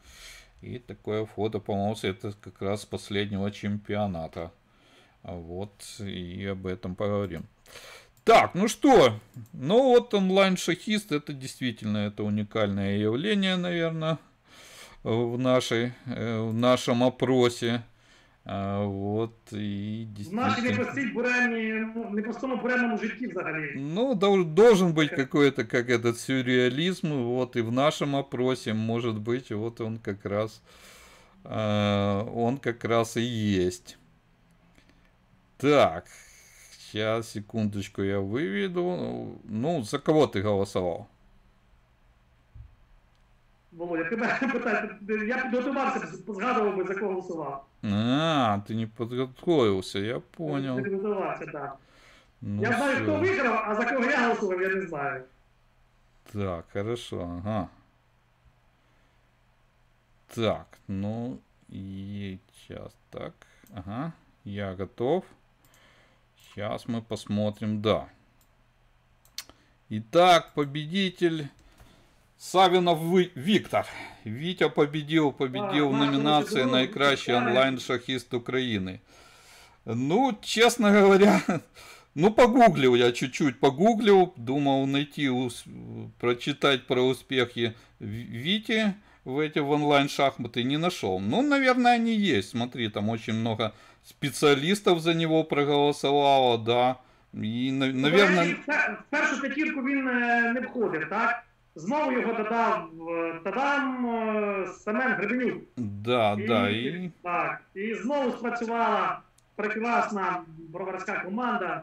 И такое фото, по-моему, это как раз последнего чемпионата. Вот, и об этом поговорим. Так, ну что, ну вот онлайн-шахист, это действительно это уникальное явление, наверное, в, нашей, э, в нашем опросе. А, Вот, и В нашій действительно... непростій буремній, ну, непростому буремному житті взагалі. Ну, дол- должен быть какой-то, как этот сюрреализм, вот, и в нашем опросе, может быть, вот он как раз, э, он как раз и есть. Так, сейчас, секундочку, я выведу. Ну, за кого ты голосовал? Володя, тебе питаю, я підготувався, згадував би, за кого голосував. А, ты не подготовился, я понял. Підготувався, так. Ну, я знаю, всё. хто виграв, а за кого я голосував, я не знаю. Так, хорошо, ага. Так, ну и сейчас так, ага, я готов. Сейчас мы посмотрим, да. Итак, победитель Савинов Вы- Виктор. Витя победил, победил А, в номинации «Наикращий онлайн-шахист Украины». Ну, честно говоря, ну, погуглил я чуть-чуть, погуглил, думал найти, ус- прочитать про успехи Ви- Вити в эти в онлайн-шахматы, не нашел. Ну, наверное, они есть. Смотри, там очень много специалистов за него проголосовало, да. На- До наверное... в першу п'ятірку він е, не входив, так? Знову його додав е, Тадам е, Семен Гребенюк. Да, да, и... Так, і знову спрацювала прекрасна броварська команда.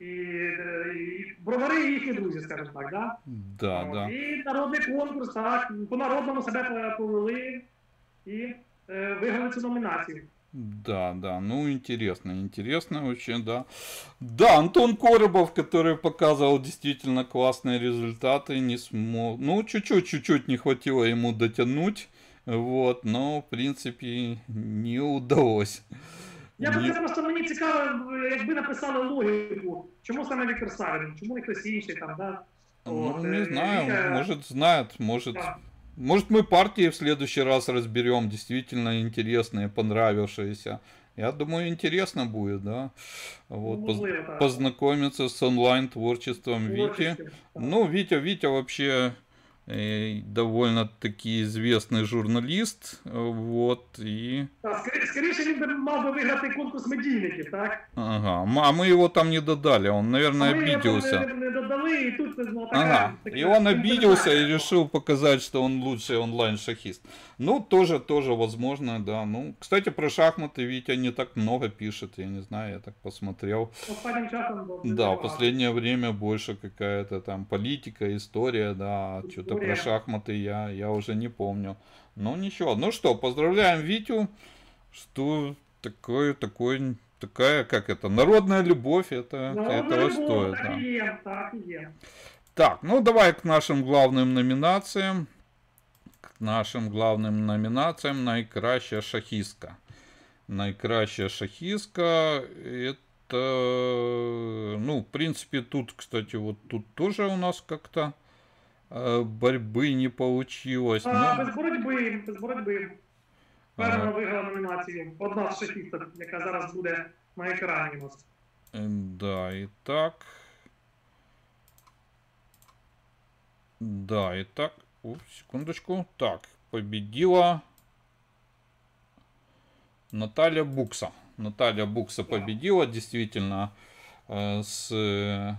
І, і бровари і їхні друзі, скажімо так, да? Да, да. І народний конкурс, так, по-народному себе повели і е, виграли цю номінацію. Да, да, ну интересно, интересно очень, да. Да, Антон Коробов, который показывал действительно классные результаты, не смог, ну чуть-чуть, чуть-чуть не хватило ему дотянуть, вот, но в принципе не удалось. Я б Не- це просто мені цікаво, е, якби написали логіку, чому саме Віктор Савін, чому не хтось інший там, да? Ну, От, не е, знаю, Вітя- может знает, может... Так. Может мы партии в следующий раз разберем, действительно интересные, понравившиеся. Я думаю, интересно будет, да. Вот, поз- Можливо, так. познакомиться с онлайн-творчеством Вити. Ну, Витя, Витя вообще довольно-таки известный журналист, э, вот, и... Так, скорі- скоріше він би мав би виграти конкурс медійників, так? Ага, м- а мы его там не додали, он, наверное, А ми його обиделся. Не, не додали, і тут ну, така, Ага, така и он обиделся и інтерпретація. решил показать, что он лучший онлайн-шахист. Ну, тоже, тоже возможно, да. Ну, кстати, про шахматы Витя не так много пишет, я не знаю, я так посмотрел. Останнім часом було Да, в багато. последнее время больше какая-то там политика, история, да, а что-то про История. шахматы я, я уже не помню. Ну, ничего. Ну что, поздравляем Витю, что такой, такой, такая, как это, народная любовь, это, Ну, этого ну, стоит, так да. і є, так і є. Так, ну давай к нашим главным номинациям. К нашим главным номинациям найкраща шахистка. Найкраща шахистка это, ну, в принципе, тут, кстати, вот тут тоже у нас как-то э, борьбы не получилось. А, Ну, без боротьби, без боротьби. Певно Ага. виграла номінацію. Одна з шахісток, яка зараз буде на екрані у нас. Э, Да, и так. Да, и так. О, секундочку. Так, победила Наталья Букса. Наталья Букса победила, действительно, э, с,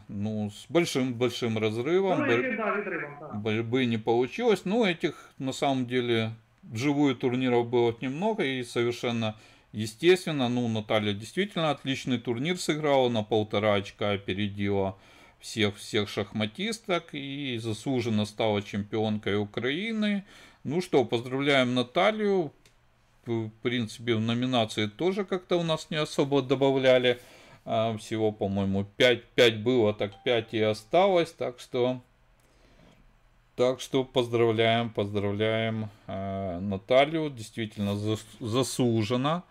ну, с большим-большим разрывом. Ну, Бор- який, да, відривом, так. борьбы не получилось. Ну, этих, на самом деле, вживую турниров было немного, и совершенно естественно, ну, Наталья действительно отличный турнир сыграла, на полтора очка опередила всех-всех шахматисток и заслуженно стала чемпионкой Украины. Ну что, поздравляем Наталью. В принципе, в номинации тоже как-то у нас не особо добавляли. А, Всего, по-моему, 5, 5 было, так 5 и осталось. Так что так что поздравляем, поздравляем э, Наталью. Действительно зас- заслуженно.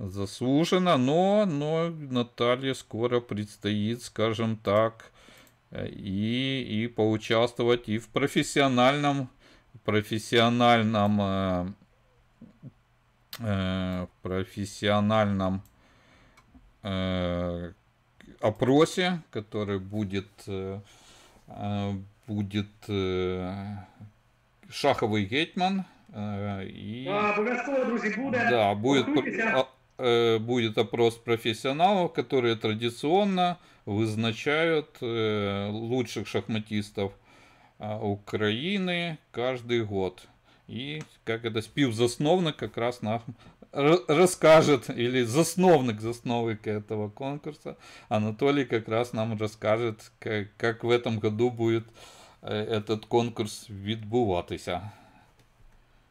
Заслуженно, но, но Наталье скоро предстоит, скажем так, и, и поучаствовать и в профессиональном, профессиональном, э, э, профессиональном э, опросе, который будет э, э, будет э, шаховый гетман э, и А, да будет а, э, будет опрос профессионалов, которые традиционно вызначают э, лучших шахматистов а, Украины каждый год. И как это співзасновник как раз нам р- расскажет, или засновник, засновник этого конкурса, Анатолий как раз нам расскажет, как, как в этом году будет э, этот конкурс відбуватися.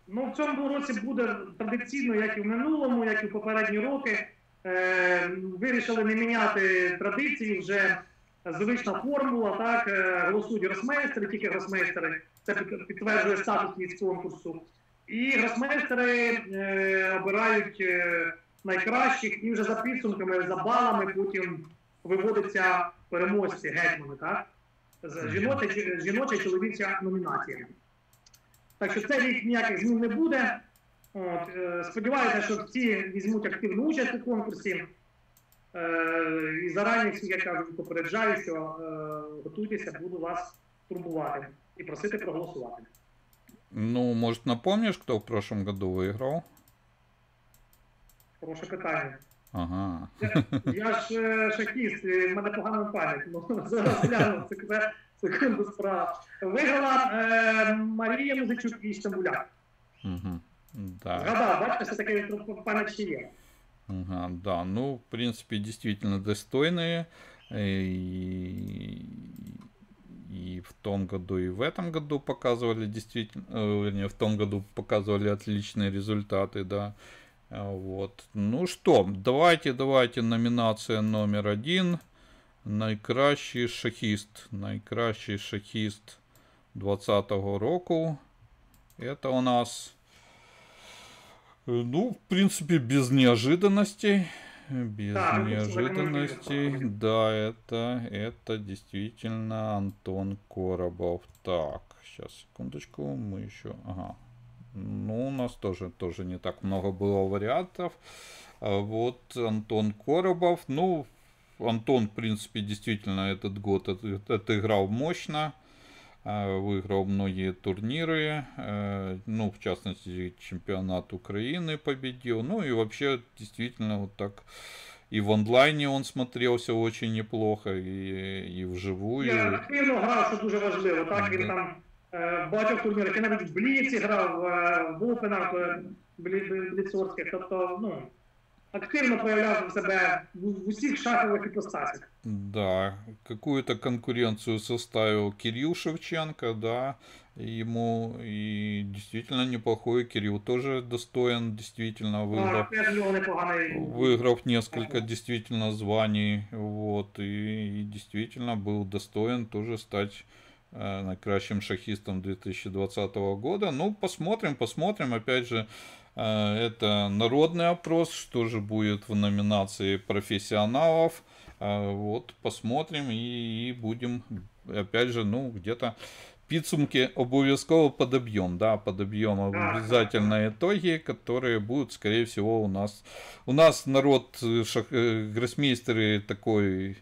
Ну, в цьому році буде традиційно, як і в минулому, як і в попередні роки. Е, вирішили не міняти традиції, вже звична формула, так, е, голосують гросмейстери, тільки гросмейстери. Це під- підтверджує статусність конкурсу. І гросмейстери е, обирають найкращих, і вже за підсумками, за балами потім виводяться переможці гетьмани, так? З- Жіноча, жіноча чоловіча номінація. Так що цей рік ніяких змін не буде. От, е, сподіваюся, що всі візьмуть активну участь у конкурсі. Е, і зарані всіх, я кажу, попереджаю, що е, готуйтеся, буду вас турбувати і просити проголосувати. Ну, может, напомнишь, кто в прошлом году выиграл? Хороше питання. Ага. Я, я ж шахіст, в мене погана пам'ять. Ну, зараз гляну, це, секунду справа. Виграла е, Марія Музичук і Стамбуляк. Угу. Да. Згадав, бачите, все таки пам'ять ще є. Ага, да. Ну, в принципе, действительно достойные. И, и в том году, и в этом году показывали действительно, э, вернее, в том году показывали отличные результаты, да. А, Вот. Ну что, давайте, давайте, номинация номер один. Найкращий шахіст. Найкращий шахіст 20-го року. Это у нас Э, ну, в принципе, без неожиданностей. Без Да, ну, неожиданностей. Да, это, это действительно Антон Коробов. Так, сейчас, секундочку, мы еще... Ага. Ну, у нас тоже, тоже не так много было вариантов. А Вот Антон Коробов. Ну, Антон, в принципе, действительно этот год от- отыграл мощно. а, Выиграл многие турниры. э, Ну, в частности, чемпионат Украины победил. Ну и вообще, действительно, вот так и в онлайне он смотрелся очень неплохо, и, и вживую. Я активно грав, що дуже важливо. Так він Да. там е, в багатьох турнірах і навіть в Бліці грав, е, в Опенах е, блі- блі- бліцорських. Тобто, ну, активно проявляв себе в, усіх шахових іпостасях. Да, какую-то конкуренцию составил Кирилл Шевченко, да, ему и действительно неплохой Кирилл тоже достоин, действительно выиграл. Теж в нього непоганий. выиграв несколько действительно званий, вот, и, и действительно был достоин тоже стать э, наикращим шахистом 2020 года. Ну, посмотрим, посмотрим. Опять же, это народный опрос, что же будет в номинации профессионалов. Э, вот, посмотрим и, и будем, опять же, ну, где-то підсумки обов'язково подобьем, да, подобьем обязательно итоги, которые будут, скорее всего, у нас. У нас народ шах... гроссмейстеры такой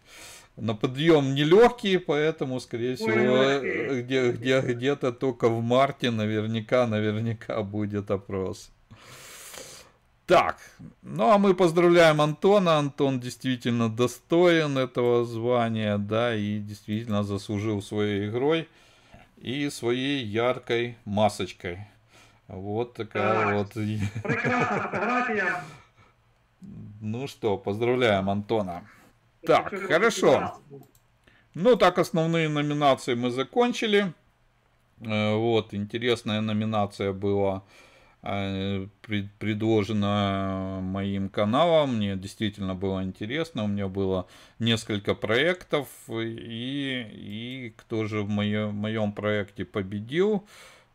на подъем нелегкий, поэтому, скорее всего, где, где, где-то только в марте наверняка, наверняка будет опрос. Так, ну а мы поздравляем Антона. Антон действительно достоин этого звания, да, и действительно заслужил своей игрой и своей яркой масочкой. Вот такая так, вот. Прекрасная фотография. Ну что, поздравляем Антона. Так, хорошо. Ну, так, основные номинации мы закончили. Э, вот, интересная номинация была э, предложена моим каналом. Мне действительно было интересно. У меня было несколько проектов. И, и кто же в моем, моем проекте победил?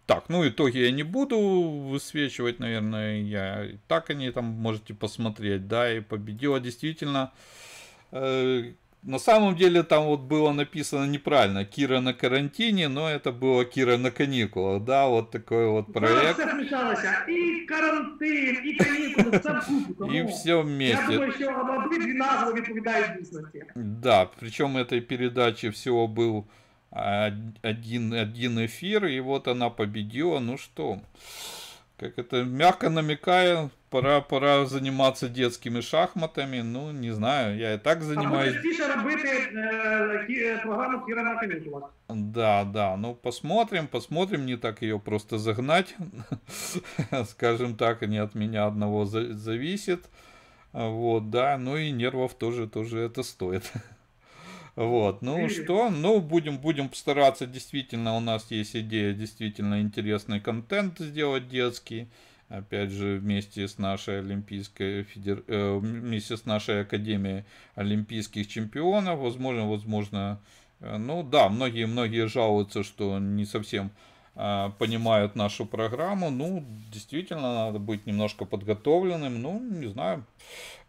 Так, ну итоги я не буду высвечивать, наверное, я так они там можете посмотреть, да, и победила действительно Э, на самом деле там вот было написано неправильно Кира на карантине, но это было Кира на каникулах, да, вот такой вот проект. Все смешалось, и карантин, и каникулы, И все вместе. Я думаю, что обидві назви відповідають дійсності. Да, причем этой передачи всего был один, один эфир, и вот она победила, ну что, как это, мягко намекая, пора, пора заниматься детскими шахматами. Ну, не знаю, я и так занимаюсь. А робити е, програму Кіра. Да, да, ну посмотрим, посмотрим, не так ее просто загнать, скажем так, не от меня одного зависит. Вот, да, ну и нервов тоже, тоже это стоит. Вот, ну что, ну будем, будем постараться, действительно, у нас есть идея, действительно интересный контент сделать детский опять же, вместе с нашей Олимпийской федер... Э, вместе с нашей Академией Олимпийских чемпионов, возможно, возможно, э, ну да, многие-многие жалуются, что не совсем а, понимают нашу программу, ну, действительно, надо быть немножко подготовленным, ну, не знаю,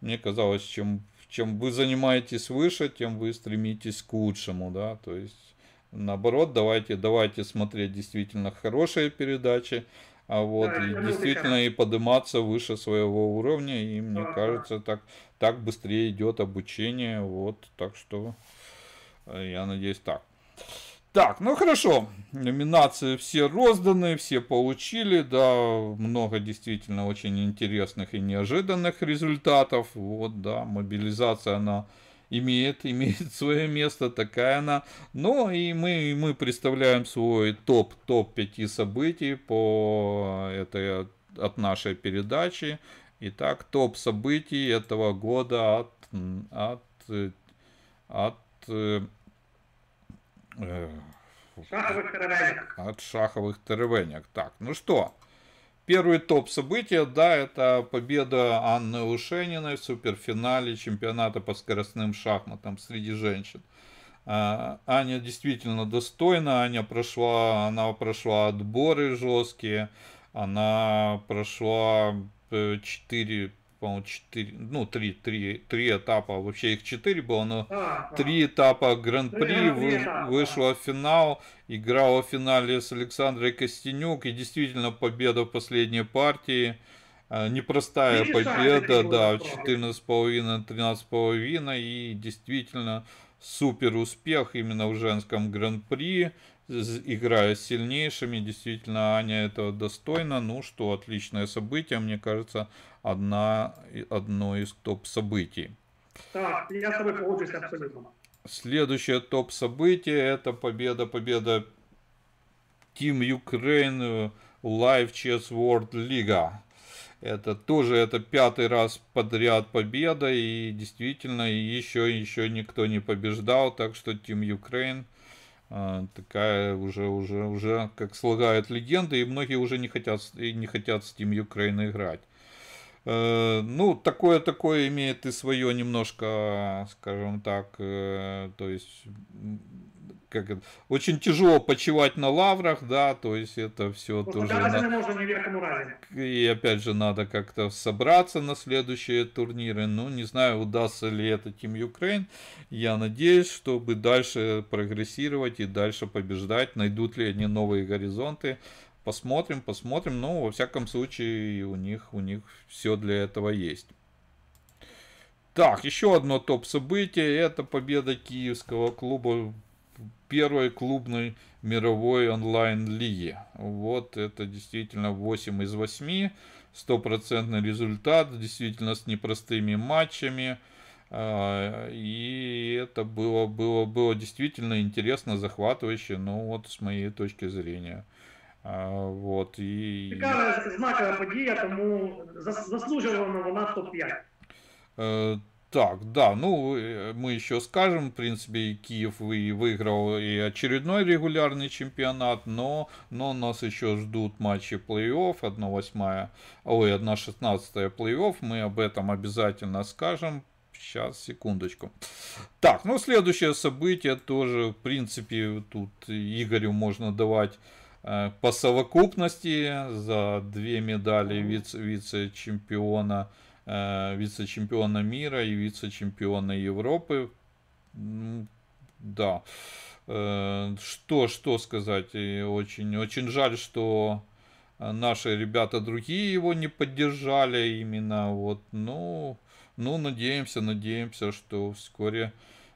мне казалось, чем, чем вы занимаетесь выше, тем вы стремитесь к лучшему, да, то есть, наоборот, давайте, давайте смотреть действительно хорошие передачи, а вот да, и действительно и подниматься выше своего уровня, и мне да, кажется, так, так быстрее идет обучение, вот, так что э, я надеюсь так. Так, ну хорошо, номинации все розданы, все получили, да, много действительно очень интересных и неожиданных результатов, вот, да, мобилизация, она имеет, имеет свое место, такая она. Ну и мы, мы представляем свой топ, топ 5 событий по этой, от нашей передачи. Итак, топ событий этого года от, от, от, э, шаховых теревенек. От шаховых теревенек. Так, ну что, Первый топ события, да, это победа Анны Ушениной в суперфинале чемпионата по скоростным шахматам среди женщин. А, Аня действительно достойна, Аня прошла, она прошла отборы жесткие, она прошла 4 по-моему, 4, ну, 3, 3, 3 этапа, вообще их 4 было, но а, 3 этапа. Гран-при, вы, вышла в финал, играла в финале с Александрой Костенюк, и действительно победа в последней партии, а, непростая победа, да, 14,5, 13,5, и действительно супер успех именно в женском Гран-при, играя с сильнейшими, действительно Аня этого достойна, ну что, отличное событие, мне кажется, одна, одно из топ-событий. Так, я с тобой погоджусь абсолютно. Следующее топ-событие это победа, победа Team Ukraine Live Chess World Liga. Это тоже это пятый раз подряд победа и действительно еще еще никто не побеждал, так что Team Ukraine а, такая уже уже уже как слагают легенды и многие уже не хотят не хотят с Team Ukraine играть. Э, ну, такое такое имеет и свое немножко, скажем так, э, то есть как это, очень тяжело почивать на лаврах, да, то есть это все Просто тоже... даже на-. И опять же надо как-то собраться на следующие турниры. Ну, не знаю, удастся ли это Team Ukraine. Я надеюсь, чтобы дальше прогрессировать и дальше побеждать. Найдут ли они новые горизонты. Посмотрим, посмотрим. Но, во всяком случае, у них, у них все для этого есть. Так, еще одно топ-событие. Это победа киевского клуба в первой клубной мировой онлайн-лиги. Вот это действительно 8 из 8. Стопроцентный результат. Действительно с непростыми матчами. А, И это было, было, было действительно интересно, захватывающе, ну вот с моей точки зрения. А, Вот, и... Цікава знакова подія, тому зас- заслужено вона в топ-5. Э, Так, да, ну мы еще скажем, в принципе, и Киев вы- выиграл и очередной регулярный чемпионат, но, но нас еще ждут матчи плей-офф, 1-8, ой, 1-16 плей-офф, мы об этом обязательно скажем. Сейчас, секундочку. Так, ну следующее событие тоже, в принципе, тут Игорю можно давать по совокупности за две медали вице- вице-чемпиона э, вице-чемпиона мира и вице-чемпиона Европы. Да. Э, Что, что сказать? Очень, очень жаль, что э, наши ребята другие его не поддержали именно вот, ну, ну, надеемся, надеемся, что вскоре,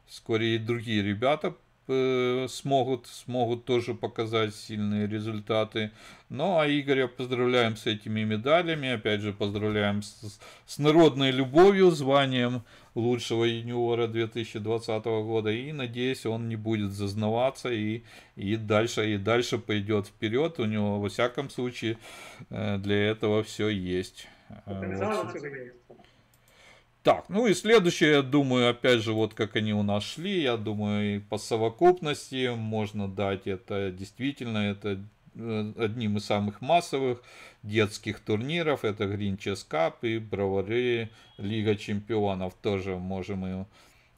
вскоре и другие ребята э, смогут, смогут тоже показать сильные результаты. Ну, а Игоря поздравляем с этими медалями. Опять же, поздравляем с, с народной любовью, званием лучшего юниора 2020 года. И надеюсь, он не будет зазнаваться и, и дальше, и дальше пойдет вперед. У него, во всяком случае, э, для этого все есть. Э, вот. Так, ну и следующее, я думаю, опять же, вот как они у нас шли, я думаю, и по совокупности можно дать это действительно, это э, одним из самых массовых детских турниров, это Green Chess Cup и Бровари Лига Чемпионов, тоже можем и,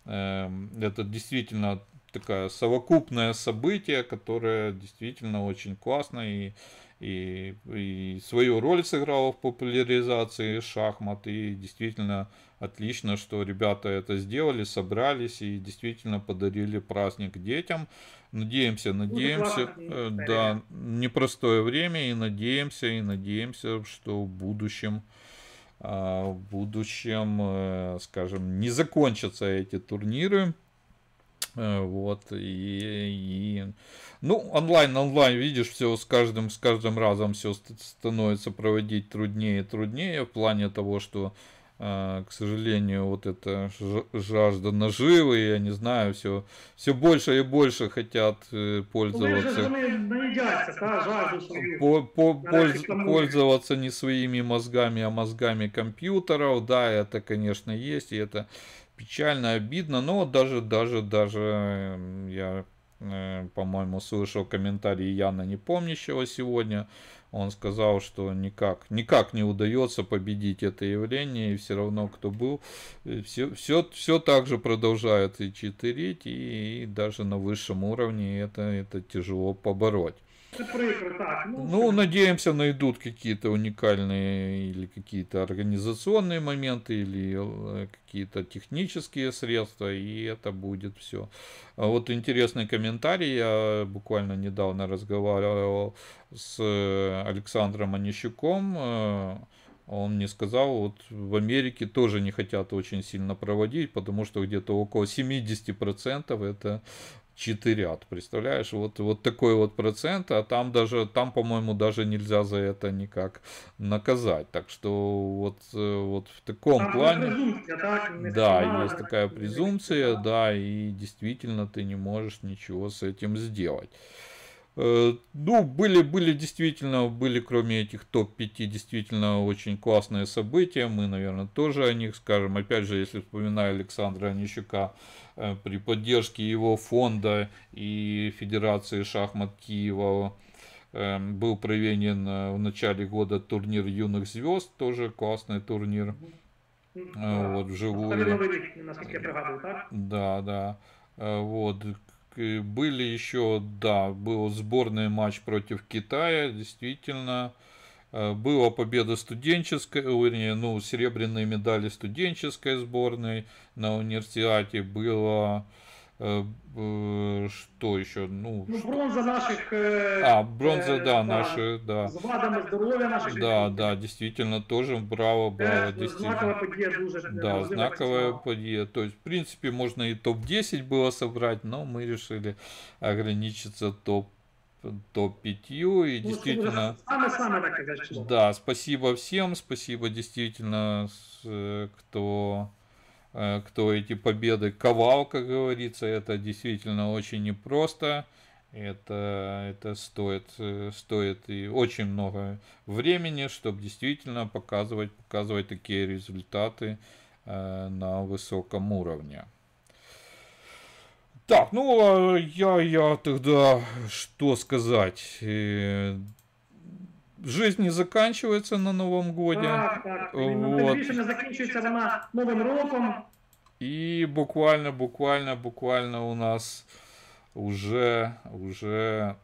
эм, это действительно такое совокупное событие, которое действительно очень классно и, и, и свою роль сыграло в популяризации шахмат. И действительно отлично, что ребята это сделали, собрались и действительно подарили праздник детям. Надеемся, надеемся, классно, э, да. да, непростое время и надеемся, и надеемся, что в будущем, а, в будущем, э, скажем, не закончатся эти турниры. Э, Вот, и, и- ну, онлайн, онлайн, видишь, все с каждым, с каждым разом все становится проводить труднее и труднее в плане того, что, к сожалению, вот эта жажда наживы, я не знаю, все, все больше и больше хотят э, пользоваться по, по- польз- пользоваться не своими мозгами, а мозгами компьютеров. Да, это, конечно, есть, и это печально, обидно. Но даже, даже, даже э, я, э, по-моему, слышал комментарий Яна Непомнящего сегодня. Он сказал, что никак, никак не удается победить это явление, и все равно, кто был, все, все, все так же продолжает и читерить, и, и даже на высшем уровне это, это тяжело побороть. Прикро, так. Ну, надеемся, найдут какие-то уникальные или какие-то организационные моменты, или э, какие-то технические средства, и это будет все. А вот интересный комментарий, я буквально недавно разговаривал с э, Александром Онищуком, э, он мне сказал, вот в Америке тоже не хотят очень сильно проводить, потому что где-то около 70% это читерят, представляешь, вот, вот такой вот процент, а там даже, там, по-моему, даже нельзя за это никак наказать, так что вот, э, вот в таком Там плане... презумпція, так? не Да, сигнали, есть так, такая презумпция, да, и действительно ты не можешь ничего с этим сделать. Э, Ну, были, были действительно, были кроме этих топ-5 действительно очень классные события. Мы, наверное, тоже о них скажем. Опять же, если вспоминаю Александра Онищука, э, при поддержке его фонда и Федерации шахмат Киева э, был проведен в начале года турнир юных звезд, тоже классный турнир. Вот вживую. Да, да. Вот. Были еще, да, был сборный матч против Китая, действительно. Э, Была победа студенческой, вернее, ну, серебряные медали студенческой сборной на универсиаде. Было что еще? Ну, Ну, что- бронза наших... е, а, бронза, е, да, наши, да. З вадами здоров'я наших. Да, да, действительно, тоже браво, браво, Це действительно. знакова подія дуже Да, знаковая подія. То есть, в принципе, можно и топ-10 было собрать, но мы решили ограничиться топ топ-5 и Ну, действительно... Саме-саме так казати. що. Да, спасибо всем, спасибо действительно, с- э, кто, э, кто эти победы ковал, как говорится, это действительно очень непросто. Это, это стоит, э, стоит и очень много времени, чтобы действительно показывать, показывать такие результаты э, на высоком уровне. Так, ну а я, я тогда что сказать? Э, Жизнь не заканчивается на Новом годе. Так, так. І, ну, Вот. Тим більше не закінчується вона Новим роком. И буквально, буквально, буквально у нас уже, уже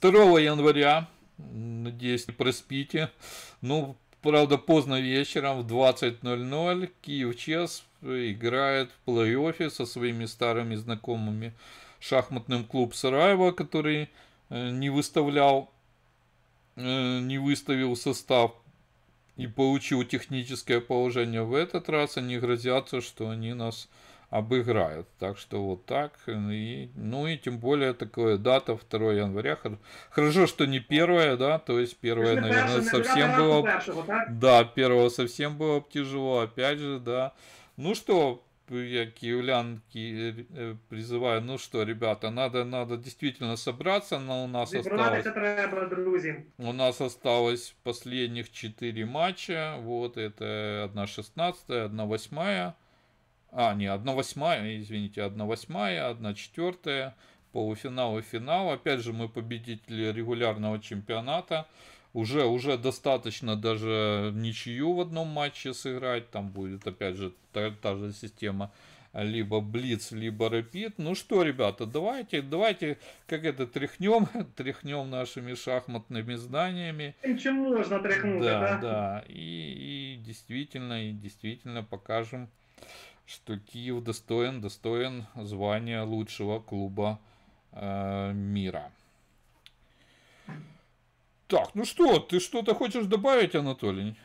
2 января, надеюсь, не проспите. Ну, правда, поздно вечером в 20.00 Киев Чес играет в плей-оффе со своими старыми знакомыми. Шахматным клуб Сараева, который э, не выставлял, э, не выставил состав и получил техническое положение в этот раз, они грозятся, что они нас обыграют. Так что вот так. И, ну и тем более такая дата 2 января. Хор- Хорошо, что не первая, да, то есть первая, наверное, совсем было да, первого совсем было тяжело, опять же, да. Ну что, я киевлян ки- э, призываю, ну что, ребята, надо, надо действительно собраться, но у нас осталось, треба, друзі. у нас осталось последних 4 матча, вот, это 1 16 1 8 а, не, 1 8 извините, 1 8 1 4 полуфинал и финал. Опять же, мы победители регулярного чемпионата. Уже, уже достаточно даже ничью в одном матче сыграть. Там будет, опять же, та, та же система либо Блиц, либо Рапид. Ну что, ребята, давайте, давайте, как это, тряхнем, тряхнем нашими шахматными знаниями. Тим, чим можна тряхнути, Да, так? да. И, и действительно, и действительно покажем, что Киев достоин, достоин звания лучшего клуба э, мира. Так, ну что, ты что-то хочешь добавить, Анатолий?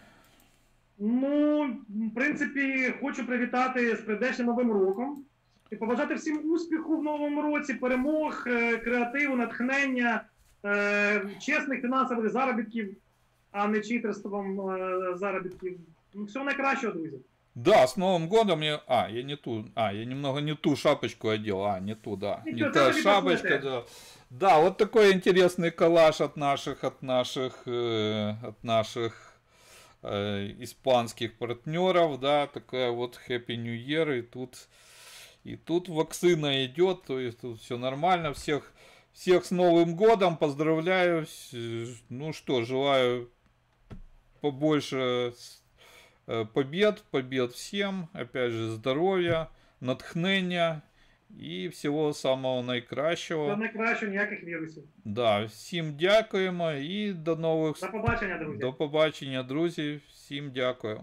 Ну, в принципі, хочу привітати з прийдешнім новим роком і побажати всім успіху в новому році, перемог, е, креативу, натхнення, е, чесних фінансових заробітків, а не читерством е, заробітків. Ну, всього найкращого, друзі. Да, с Новым годом я... А, я не ту... А, я немного не ту шапочку одел. А, не ту, да. Ничего, не та это не шапочка, посмотришь. да. Да, вот такой интересный коллаж от наших, от наших, э, от наших э, испанских партнеров, да, такая вот Happy New Year, и тут, и тут вакцина идет, то есть тут все нормально, всех, всех с Новым годом, поздравляю, ну что, желаю побольше э, побед, побед всем, опять же, здоров'я, натхнення і всього самого Всього найкращого. найкращого, ніяких вірусів. Да, всім дякуємо і до нових До побачення, друзі. до побачення, друзі. Всім дякую.